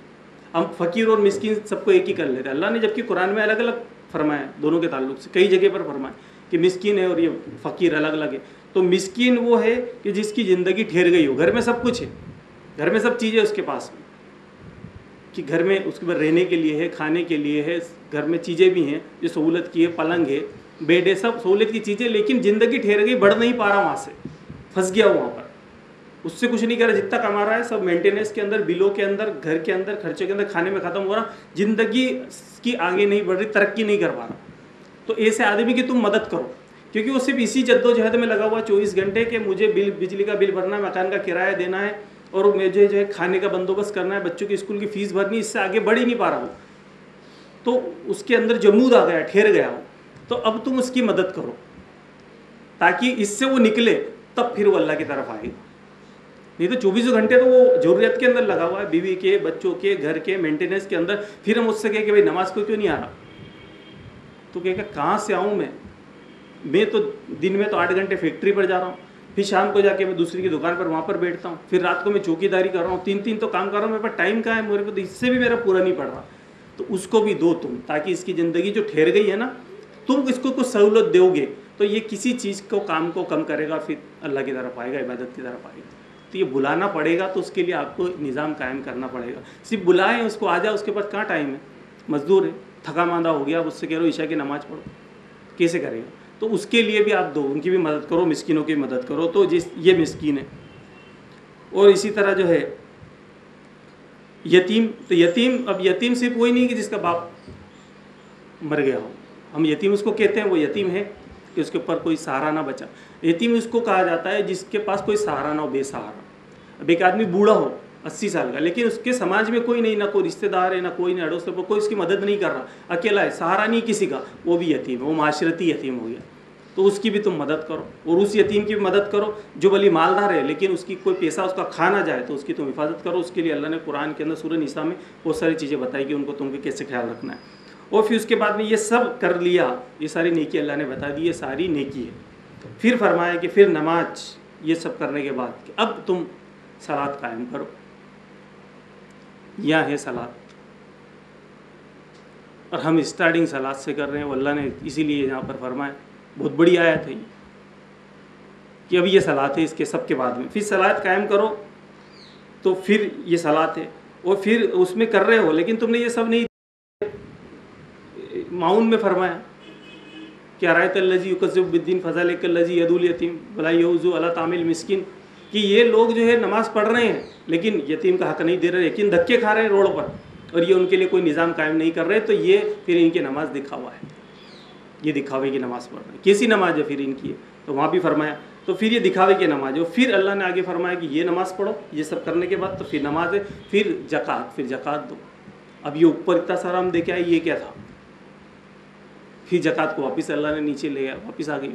हम फ़कीर और मिस्किन सबको एक ही कर लेते हैं। अल्लाह ने जबकि कुरान में अलग अलग फरमाया, दोनों के ताल्लुक से, कई जगह पर फरमाया कि मिस्किन है और ये फ़कीर अलग अलग है। तो मिस्किन वो है कि जिसकी ज़िंदगी ठहर गई हो। घर में सब कुछ है। घर में सब चीज़ें उसके पास में। कि घर में उसके बाद रहने के लिए है, खाने के लिए है, घर में चीज़ें भी हैं, जो सहूलत की है, पलंग है, बेड है, सब सहूलत की चीज़ें, लेकिन ज़िंदगी ठहर गई, बढ़ नहीं पा रहा वहाँ से। फंस गया वहाँ पर। उससे कुछ नहीं कर रहा, जितना कमा रहा है, सब मेंटेनेंस के अंदर, बिलों के अंदर, घर के अंदर, खर्चे के अंदर, खाने में ख़त्म हो रहा, ज़िंदगी की आगे नहीं बढ़ रही, तरक्की नहीं कर पा रहा। तो ऐसे आदमी की तुम मदद करो, क्योंकि वो सिर्फ़ इसी जद्दोजहद में लगा हुआ चौबीस घंटे के मुझे बिल, बिजली का बिल भरना है, मकान का किराया देना है, और मुझे जो है खाने का बंदोबस्त करना है, बच्चों की स्कूल की फ़ीस भरनी इससे आगे बढ़ ही नहीं पा रहा हूँ। तो उसके अंदर जमूद आ गया ठहर गया हो। तो अब तुम उसकी मदद करो, ताकि इससे वो निकले, तब फिर वो अल्लाह की तरफ़ आएगा नहीं तो चौबीसों घंटे तो वो ज़रूरत के अंदर लगा हुआ है, बीवी के, बच्चों के, घर के मेंटेनेंस के अंदर। फिर हम उससे कहें कि भाई, नमाज़ को क्यों नहीं आ रहा? तो कहेगा कहाँ से आऊँ मैं? मैं तो दिन में तो आठ घंटे फैक्ट्री पर जा रहा हूँ। फिर शाम को जाके मैं दूसरी की दुकान पर वहाँ पर बैठता हूँ। फिर रात को मैं चौकीदारी कर रहा हूँ। तीन तीन तो काम कर रहा हूँ, मेरे पास टाइम कहाँ है? मेरे को तो इससे भी मेरा पूरा नहीं पड़ रहा। तो उसको भी दो तुम, ताकि इसकी ज़िंदगी जो ठहर गई है ना, तुम इसको कुछ सहूलत दोगे। तो ये किसी चीज़ को, काम को कम करेगा, फिर अल्लाह की तरफ़ आएगा, इबादत की तरफ़ आएगा। तो ये बुलाना पड़ेगा तो उसके लिए आपको निज़ाम कायम करना पड़ेगा। सिर्फ़ बुलाएँ, उसको आ जाए उसके पास कहाँ टाइम है? मजदूर है थका मांदा हो गया उससे कह रहे हो, ईशा की नमाज़ पढ़ो। कैसे करेगा? तो उसके लिए भी आप दो, उनकी भी मदद करो, मिसकिनों की मदद करो तो जिस, ये मिसकिन है। और इसी तरह जो है, यतीम तो यतीम, अब यतीम सिर्फ़ वही नहीं कि जिसका बाप मर गया हो। हम यतीम उसको कहते हैं, वो यतीम है। कि उसके ऊपर कोई सहारा ना बचा। यतीम उसको कहा जाता है जिसके पास कोई सहारा ना हो, बेसहारा। अब एक आदमी बूढ़ा हो, अस्सी साल का, लेकिन उसके समाज में कोई नहीं, ना कोई रिश्तेदार है, ना कोई नहीं, अड़ोस कोई उसकी मदद नहीं कर रहा। अकेला है, सहारा नहीं किसी का। वो भी यतीम है, वो माशरती यतीम हो गया। तो उसकी भी तुम मदद करो और उस यतीम की भी मदद करो जो भली मालदार है, लेकिन उसकी कोई पैसा उसका खा ना जाए तो उसकी तुम हिफाजत करो। उसके लिए अल्लाह ने कुरान के अंदर सूर्य निशा में बहुत सारी चीज़ें बताई कि उनको तुमको कैसे ख्याल रखना है। और फिर उसके बाद में ये सब कर लिया। ये सारी नेकी अल्लाह ने बता दी, ये सारी नेकी है। फिर फरमाया कि फिर नमाज़, ये सब करने के बाद कि अब तुम सलाद कायम करो। यह है सलाद। और हम स्टार्टिंग सलाद से कर रहे हैं, अल्लाह ने इसीलिए यहाँ पर फरमाया। बहुत बड़ी आयत है कि अब ये सलात है इसके सब के बाद में। फिर सलाद कायम करो तो फिर ये सलात है। और फिर उसमें कर रहे हो, लेकिन तुमने ये सब नहीं माउन में फरमाया कि आरायत लजी युकजुद्दीन फ़ज़ल लजी यदुल यतीम बला यूज़ु अला तामिल मिसकिन। कि ये लोग जो है नमाज़ पढ़ रहे हैं, लेकिन यतीम का हक नहीं दे रहे लेकिन धक्के खा रहे हैं रोड पर, और ये उनके लिए कोई निज़ाम कायम नहीं कर रहे तो ये फिर इनकी नमाज़ दिखावा है। ये दिखावे की नमाज़ पढ़ रहे हैं। कैसी नमाज़ है फिर इनकी? तो वहाँ भी फरमाया तो फिर ये दिखावे की नमाज़ है। फिर अल्लाह ने आगे फरमाया कि ये नमाज़ पढ़ो, ये सब करने के बाद तो फिर नमाज़ है, फिर जक़ात फिर जक़ात दो। अब ये ऊपर इतना सारा हम देखे आए, ये क्या था? फिर जक़ात को वापस अल्लाह ने नीचे ले गया वापस आ गई।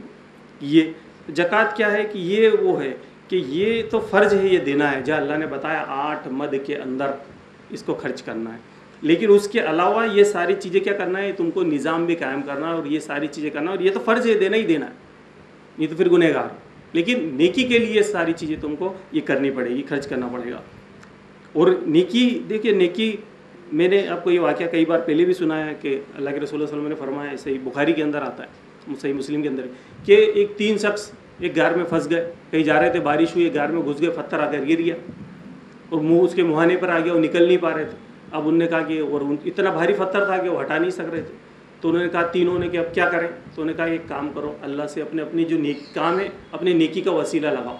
ये जक़ात क्या है कि ये वो है कि ये तो फ़र्ज़ है, ये देना है। जहाँ अल्लाह ने बताया, आठ मद के अंदर इसको खर्च करना है। लेकिन उसके अलावा ये सारी चीज़ें क्या करना है? तुमको निज़ाम भी कायम करना है और ये सारी चीज़ें करना और ये तो फ़र्ज़ है, देना ही देना है। ये तो फिर गुनहगार लेकिन नेकी के लिए सारी चीज़ें तुमको ये करनी पड़ेगी, खर्च करना पड़ेगा। और नेकी, देखिए नेकी मैंने आपको ये वाक्य कई बार पहले भी सुनाया है कि अल्लाह के रसूल वसलम ने फरमाया सही बुखारी के अंदर आता है सही मुस्लिम के अंदर, कि एक तीन शख्स एक घर में फंस गए, कहीं जा रहे थे, बारिश हुई घर में घुस गए, पत्थर आकर गिर गया, और मुँह उसके मुहाने पर आ गया, वो निकल नहीं पा रहे थे। अब उनने कहा कि और उन, इतना भारी पत्थर था कि वो हटा नहीं सक रहे थे। तो उन्होंने कहा, तीनों ने कि अब क्या करें? तो उन्होंने कहा, एक काम करो, अल्लाह से अपने, अपनी जो नेक काम है, अपने नेकी का वसीला लगाओ।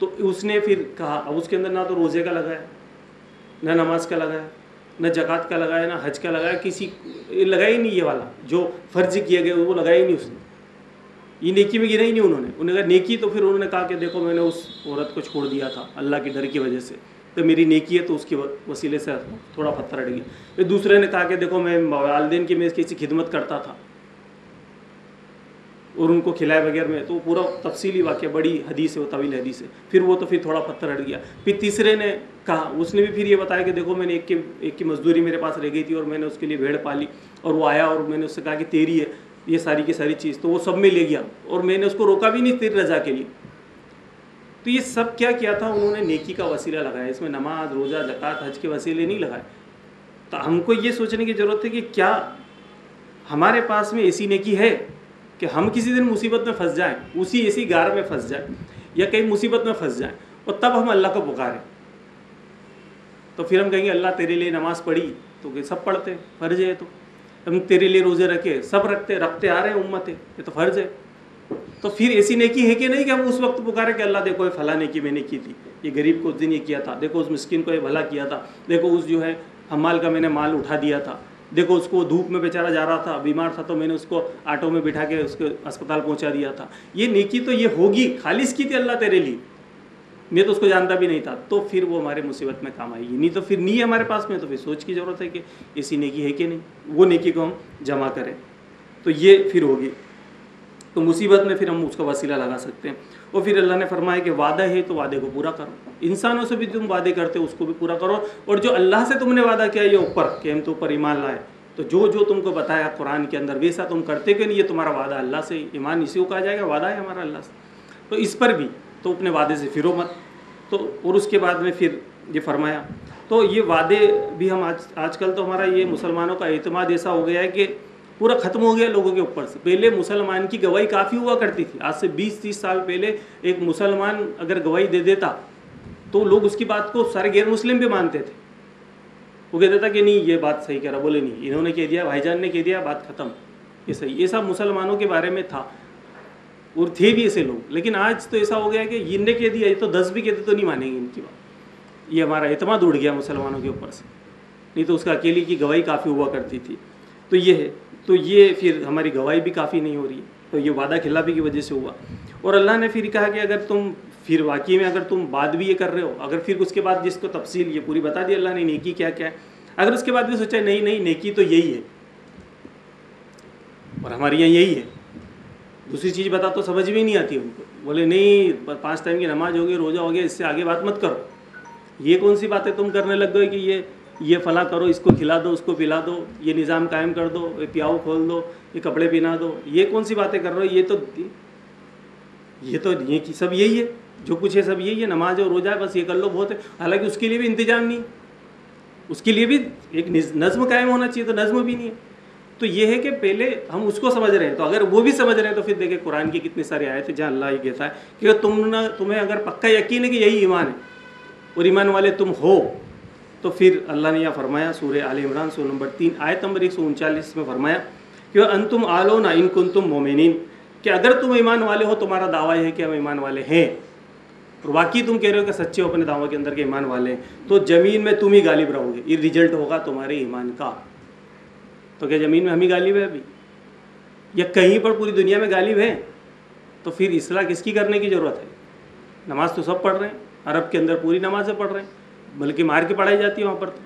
तो उसने फिर कहा, अब उसके अंदर ना तो रोज़े का लगाया न नमाज़ का लगाया, न जक़ात का लगाया, ना हज का लगाया, किसी लगाया ही नहीं ये वाला, जो फ़र्ज़ किया गया वो लगाया ही नहीं उसने। ये नेकी में गिरा ही नहीं उन्होंने। उन्होंने कहा, नेकी? तो फिर उन्होंने कहा कि, देखो, मैंने उस औरत को छोड़ दिया था, अल्लाह के डर की वजह से। तो मेरी नेकी है तो उसकी वसीले से थोड़ा पत्थर हट गया। फिर दूसरे ने कहा कि, देखो, मैं वालदेन की मैं किसी खिदमत करता था। और उनको खिलाए बगैर में तो पूरा तफसीली वाक्य, बड़ी हदीस है, वो तवील हदीस है। फिर वो तो फिर थोड़ा पत्थर हट गया। फिर तीसरे ने कहा, उसने भी फिर ये बताया कि देखो, मैंने एक के, एक की मजदूरी मेरे पास रह गई थी और मैंने उसके लिए भेड़ पाली और वो आया और मैंने उससे कहा कि तेरी है, ये सारी की सारी चीज़। तो वो सब में ले गया और मैंने उसको रोका भी नहीं तेरी रजा के लिए। तो ये सब क्या किया था? उन्होंने नेकी का वसीला लगाया। इसमें नमाज़, रोज़ा, जक़ात, हज के वसीले नहीं लगाए। तो हमको ये सोचने की ज़रूरत है कि क्या हमारे पास में ऐसी नेकी है? कि हम किसी दिन मुसीबत में फंस जाएँ, उसी ऐसी गार में फंस जाएँ, या कहीं मुसीबत में फंस जाएँ, और तब हम अल्लाह को पुकारें। तो फिर हम कहेंगे, अल्लाह तेरे लिए नमाज़ पढ़ी तो सब पढ़ते, फ़र्ज़ है तो। हम तेरे लिए रोज़े रखे, सब रखते रखते आ रहे हैं उम्मत, ये तो फ़र्ज़ है। तो फिर ऐसी नेकी है कि नहीं कि हम उस वक्त पुकारे कि अल्लाह देखो ये फला नेकी मैंने की थी, ये गरीब को उस दिन ये किया था, देखो उस मिस्किन को ये भला किया था, देखो उस जो है, हमाल का मैंने माल उठा दिया था। देखो, उसको धूप में बेचारा जा रहा था, बीमार था तो मैंने उसको ऑटो में बिठा के उसके अस्पताल पहुँचा दिया था। ये नेकी तो ये होगी, खालिश की थी अल्लाह तेरे लिए। मैं तो उसको जानता भी नहीं था। तो फिर वो हमारे मुसीबत में काम आएगी। नहीं तो फिर नहीं है हमारे पास में तो फिर सोच की ज़रूरत है कि ऐसी नेकी है कि नहीं? वो नेकी को हम जमा करें। तो ये फिर होगी। तो मुसीबत में फिर हम उसका वसीला लगा सकते हैं। और फिर अल्लाह ने फरमाया कि वादा है तो वादे को पूरा करो। इंसानों से भी तुम वादे करते हो, उसको भी पूरा करो। और जो अल्लाह से तुमने वादा किया, ये ऊपर, कि हम तो ऊपर ईमान लाए। तो जो जो तुमको बताया कुरान के अंदर वैसा तुम करते कि नहीं? ये तुम्हारा वादा अल्लाह से, ईमान इसी को कहा जाएगा, वादा है हमारा अल्लाह से। तो इस पर भी तो अपने वादे से फिरो मत। तो और उसके बाद में फिर ये फरमाया तो ये वादे भी हम आज, आजकल तो हमारा ये मुसलमानों का अतमाद ऐसा हो गया है कि पूरा ख़त्म हो गया लोगों के ऊपर से। पहले मुसलमान की गवाही काफ़ी हुआ करती थी। आज से 20-30 साल पहले एक मुसलमान अगर गवाही दे देता तो लोग उसकी बात को सारे गैर मुस्लिम भी मानते थे। वो कहता था कि नहीं, ये बात सही कह रहा, बोले नहीं, इन्होंने कह दिया, भाईजान ने कह दिया, बात ख़त्म। ये सही। ये सब मुसलमानों के बारे में था और थे भी ऐसे लोग। लेकिन आज तो ऐसा हो गया कि इनने कह दिया, ये तो दस भी कहते तो नहीं मानेंगे इनकी बात। ये हमारा इतमाद उड़ गया मुसलमानों के ऊपर से। नहीं तो उसका अकेली की गवाही काफ़ी हुआ करती थी। तो ये है। तो ये फिर हमारी गवाही भी काफ़ी नहीं हो रही है। तो ये वादा खिलाफी की वजह से हुआ। और अल्लाह ने फिर कहा कि अगर तुम, फिर वाकई में अगर तुम बात भी ये कर रहे हो, अगर फिर उसके बाद जिसको तफसील, ये पूरी बता दी अल्लाह ने नेकी क्या क्या है। अगर उसके बाद भी सोचा, नहीं नहीं, नेकी तो यही है। और हमारे यहाँ यही है। दूसरी चीज़ बता तो समझ में नहीं आती उनको बोले, नहीं पाँच टाइम की नमाज़ होगी रोज़ा हो गया, इससे आगे बात मत करो। ये कौन सी बातें तुम करने लग गए कि ये ये फला करो, इसको खिला दो, उसको पिला दो, ये निज़ाम कायम कर दो, ये प्याऊ खोल दो, ये कपड़े पहना दो। ये कौन सी बातें कर रहे हो? ये तो ये तो ये की सब यही है। जो कुछ है सब यही है। नमाज़ और रोजा है बस ये कर लो, बहुत है। हालाँकि उसके लिए भी इंतज़ाम नहीं। उसके लिए भी एक नज़म कायम होना चाहिए तो नज़म भी नहीं है। तो ये है कि पहले हम उसको समझ रहे हैं। तो अगर वो भी समझ रहे हैं तो फिर देखें, कुरान की कितनी सारी आयत है, जहाँ अल्लाह ही कहता है कि तुम ना तुम्हें अगर पक्का यकीन है कि यही ईमान है, और ईमान वाले तुम हो तो फिर अल्लाह ने यह फरमाया सूर्य आल इमरान सो नंबर तीन, आयत नंबर एक सौ उनचालीस में फरमाया, कि अन तुम आलो ना इन कुन तुम मोमिन कि अगर तुम ईमान वाले हो, तुम्हारा दावा यह है कि हम ईमान वाले हैं। और बाकी तुम कह रहे हो कि सच्चे हो, अपने दावों के अंदर के ईमान वाले हैं। तो ज़मीन में तुम ही गालिब रहोगे, ये रिज़ल्ट होगा तुम्हारे ईमान का। तो क्या ज़मीन में हम ही गालिब है अभी? या कहीं पर पूरी दुनिया में गालिब है? तो फिर इसलाह किसकी करने की ज़रूरत है? नमाज़ तो सब पढ़ रहे हैं, अरब के अंदर पूरी नमाज़ें पढ़ रहे हैं। बल्कि मार के पढ़ाई जाती है वहाँ पर तो।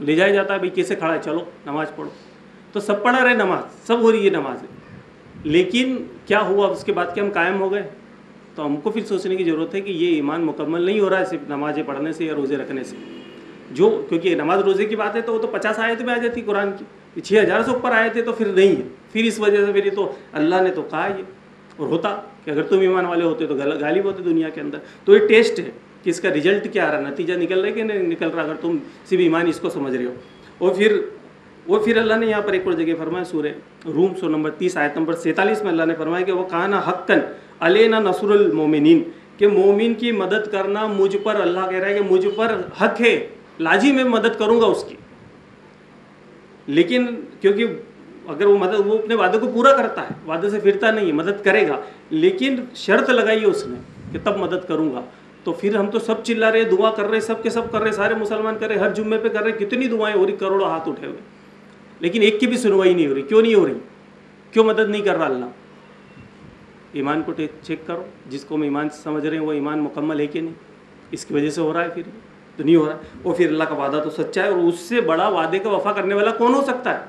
ले जाया जाता है, भाई, कैसे खड़ा है? चलो, नमाज़ पढ़ो। तो सब पढ़ा रहे नमाज़, सब हो रही है नमाज़। लेकिन क्या हुआ? उसके बाद के हम कायम हो गए तो हमको फिर सोचने की ज़रूरत है कि ये ईमान मुकम्मल नहीं हो रहा है सिर्फ़ नमाज़ें पढ़ने से या रोज़े रखने से। जो, क्योंकि नमाज़ रोज़े की बात है तो वो तो पचास आयत में आ जाती कुरान की। छः हज़ार से ऊपर आए थे तो फिर नहीं है। फिर इस वजह से फिर तो अल्लाह ने तो कहा ये। और होता कि अगर तुम ईमान वाले होते तो गालिब होते दुनिया के अंदर। तो ये टेस्ट है। कि इसका रिज़ल्ट क्या आ रहा नतीजा निकल रहा है कि नहीं निकल रहा? अगर तुम सिर्फ़ ईमान इसको समझ रहे हो। और फिर, वो फिर अल्लाह ने यहाँ पर एक और जगह फरमाया सूर्य रूम सो नंबर तीस, आयत नंबर सैंतालीस में अल्लाह ने फरमाया कि वो कहा ना हक्कन अलेना नसरुल मोमिन कि मोमिन की मदद करना मुझ पर अल्लाह कह रहा है कि मुझ पर हक है, लाजी में मदद करूँगा उसकी। लेकिन क्योंकि अगर वो मदद, वो अपने वादे को पूरा करता है, वादे से फिरता नहीं है, मदद करेगा, लेकिन शर्त लगाई है उसने कि तब मदद करूँगा। तो फिर हम तो सब चिल्ला रहे दुआ कर रहे सब के सब कर रहे सारे मुसलमान कर रहे हर जुम्मे पे कर रहे कितनी दुआएँ हो रही, करोड़ों हाथ उठे हुए। लेकिन एक की भी सुनवाई नहीं हो रही, क्यों नहीं हो रही? क्यों मदद नहीं कर रहा अल्लाह? ईमान को चेक करो, जिसको हम ईमान समझ रहे हैं, वो ईमान मुकम्मल है कि नहीं? इसकी वजह से हो रहा है फिर? तो नहीं हो रहा। वो फिर अल्लाह का वादा तो सच्चा है, और उससे बड़ा वादे का वफा करने वाला कौन हो सकता है?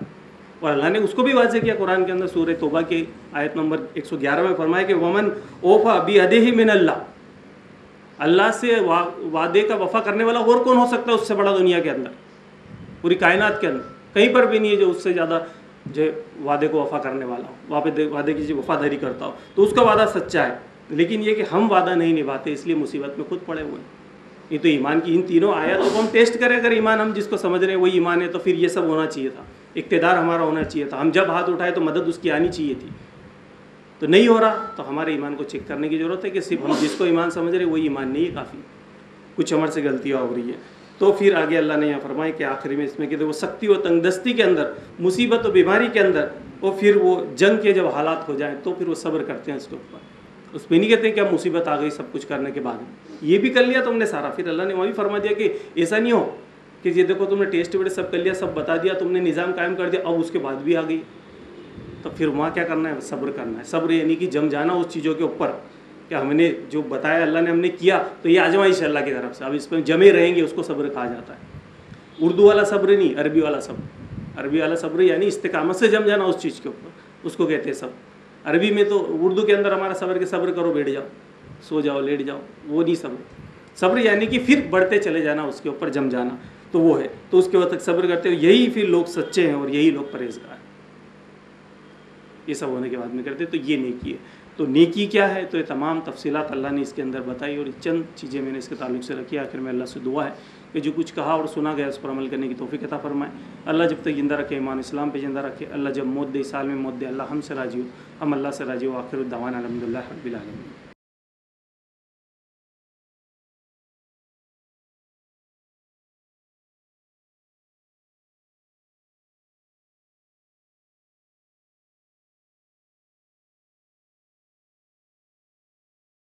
और अल्लाह ने उसको भी वाजे किया कुरान के अंदर सूर्य तोबा के आयत नंबर 111 में फरमाया कि, वमन ओफा अभी अदे ही मिन अल्लाह अल्लाह से वा, वादे का वफा करने वाला और कौन हो सकता है उससे बड़ा दुनिया के अंदर? पूरी कायनात के अंदर। कहीं पर भी नहीं है जो उससे ज़्यादा जो वादे को वफा करने वाला हो। वादे वादे की जो वफादारी करता हो। तो उसका वादा सच्चा है। लेकिन ये कि हम वादा नहीं निभाते इसलिए मुसीबत में खुद पड़े हुए ये तो ईमान की इन तीनों आया तो हम टेस्ट करें। अगर ईमान हम जिसको समझ रहे हैं वही ईमान है तो फिर ये सब होना चाहिए था। इकतदार हमारा होना चाहिए था। हम जब हाथ उठाए तो मदद उसकी आनी चाहिए थी। तो नहीं हो रहा तो हमारे ईमान को चेक करने की ज़रूरत है कि सिर्फ़ हम जिसको ईमान समझ रहे वही ईमान नहीं है काफ़ी। कुछ हमारे से गलतियाँ हो रही है। तो फिर आगे अल्लाह ने यहाँ फरमाया कि आखिरी में इसमें कहते वो सख्ती व तंगदस्ती के अंदर, मुसीबत और बीमारी के अंदर, और फिर वो जंग के जब हालात हो जाएँ तो फिर वो सब्र करते हैं उसके ऊपर। उसमें नहीं कहते क्या मुसीबत आ गई, सब कुछ करने के बाद। ये भी कर लिया तुमने सारा। फिर अल्लाह ने वहाँ भी फरमा दिया कि ऐसा नहीं हो कि ये देखो तुमने टेस्ट वेस्ट सब कर लिया, सब बता दिया, तुमने निज़ाम कायम कर दिया, अब उसके बाद भी आ गई। तो फिर वहाँ क्या करना है? सब्र करना है। सब्र यानी कि जम जाना उस चीज़ों के ऊपर कि हमने जो बताया, अल्लाह ने हमने किया तो ये आजमाइश अल्लाह की तरफ़ से। अब इस पर जमे रहेंगे, उसको सब्र कहा जाता है। उर्दू वाला सब्र नहीं, अरबी वाला सब्र। अरबी वाला सब्र यानी इस्तेकामत से जम जाना उस चीज़ के ऊपर। उसको कहते हैं सब्र। अरबी में तो उर्दू के अंदर हमारा सब्र के सब्र करो, बैठ जाओ। सो जाओ, लेट जाओ। वो नहीं सब्र। सब्र यानी कि फिर बढ़ते चले जाना, उसके ऊपर जम जाना। तो वो है। तो उसके तक सब्र करते हो, यही फिर लोग सच्चे हैं और यही लोग परहेजगार ये सब होने के बाद में करते तो ये नेकी है। तो नेकी क्या है? तो ये तमाम तफसीत अल्लाह ने इसके अंदर बताई और चंद चीज़ें मैंने इसके ताल्लुक से रखी। आखिर में अल्लाह से दुआ है कि जो कुछ कहा और सुना गया, उस पर अमल करने की तोफ़ी कता फरमाए। अल्लाह जब तक ज़िंदा रखे, ईमान इस्लाम पे ज़िंदा रखे, अल्लाह जब मौत दे साल में मौत दे, अल्लाह हमसे राज़ी हो। हम अल्लाह से राज़ी हो, आखिर दवान अलहमदिल्ला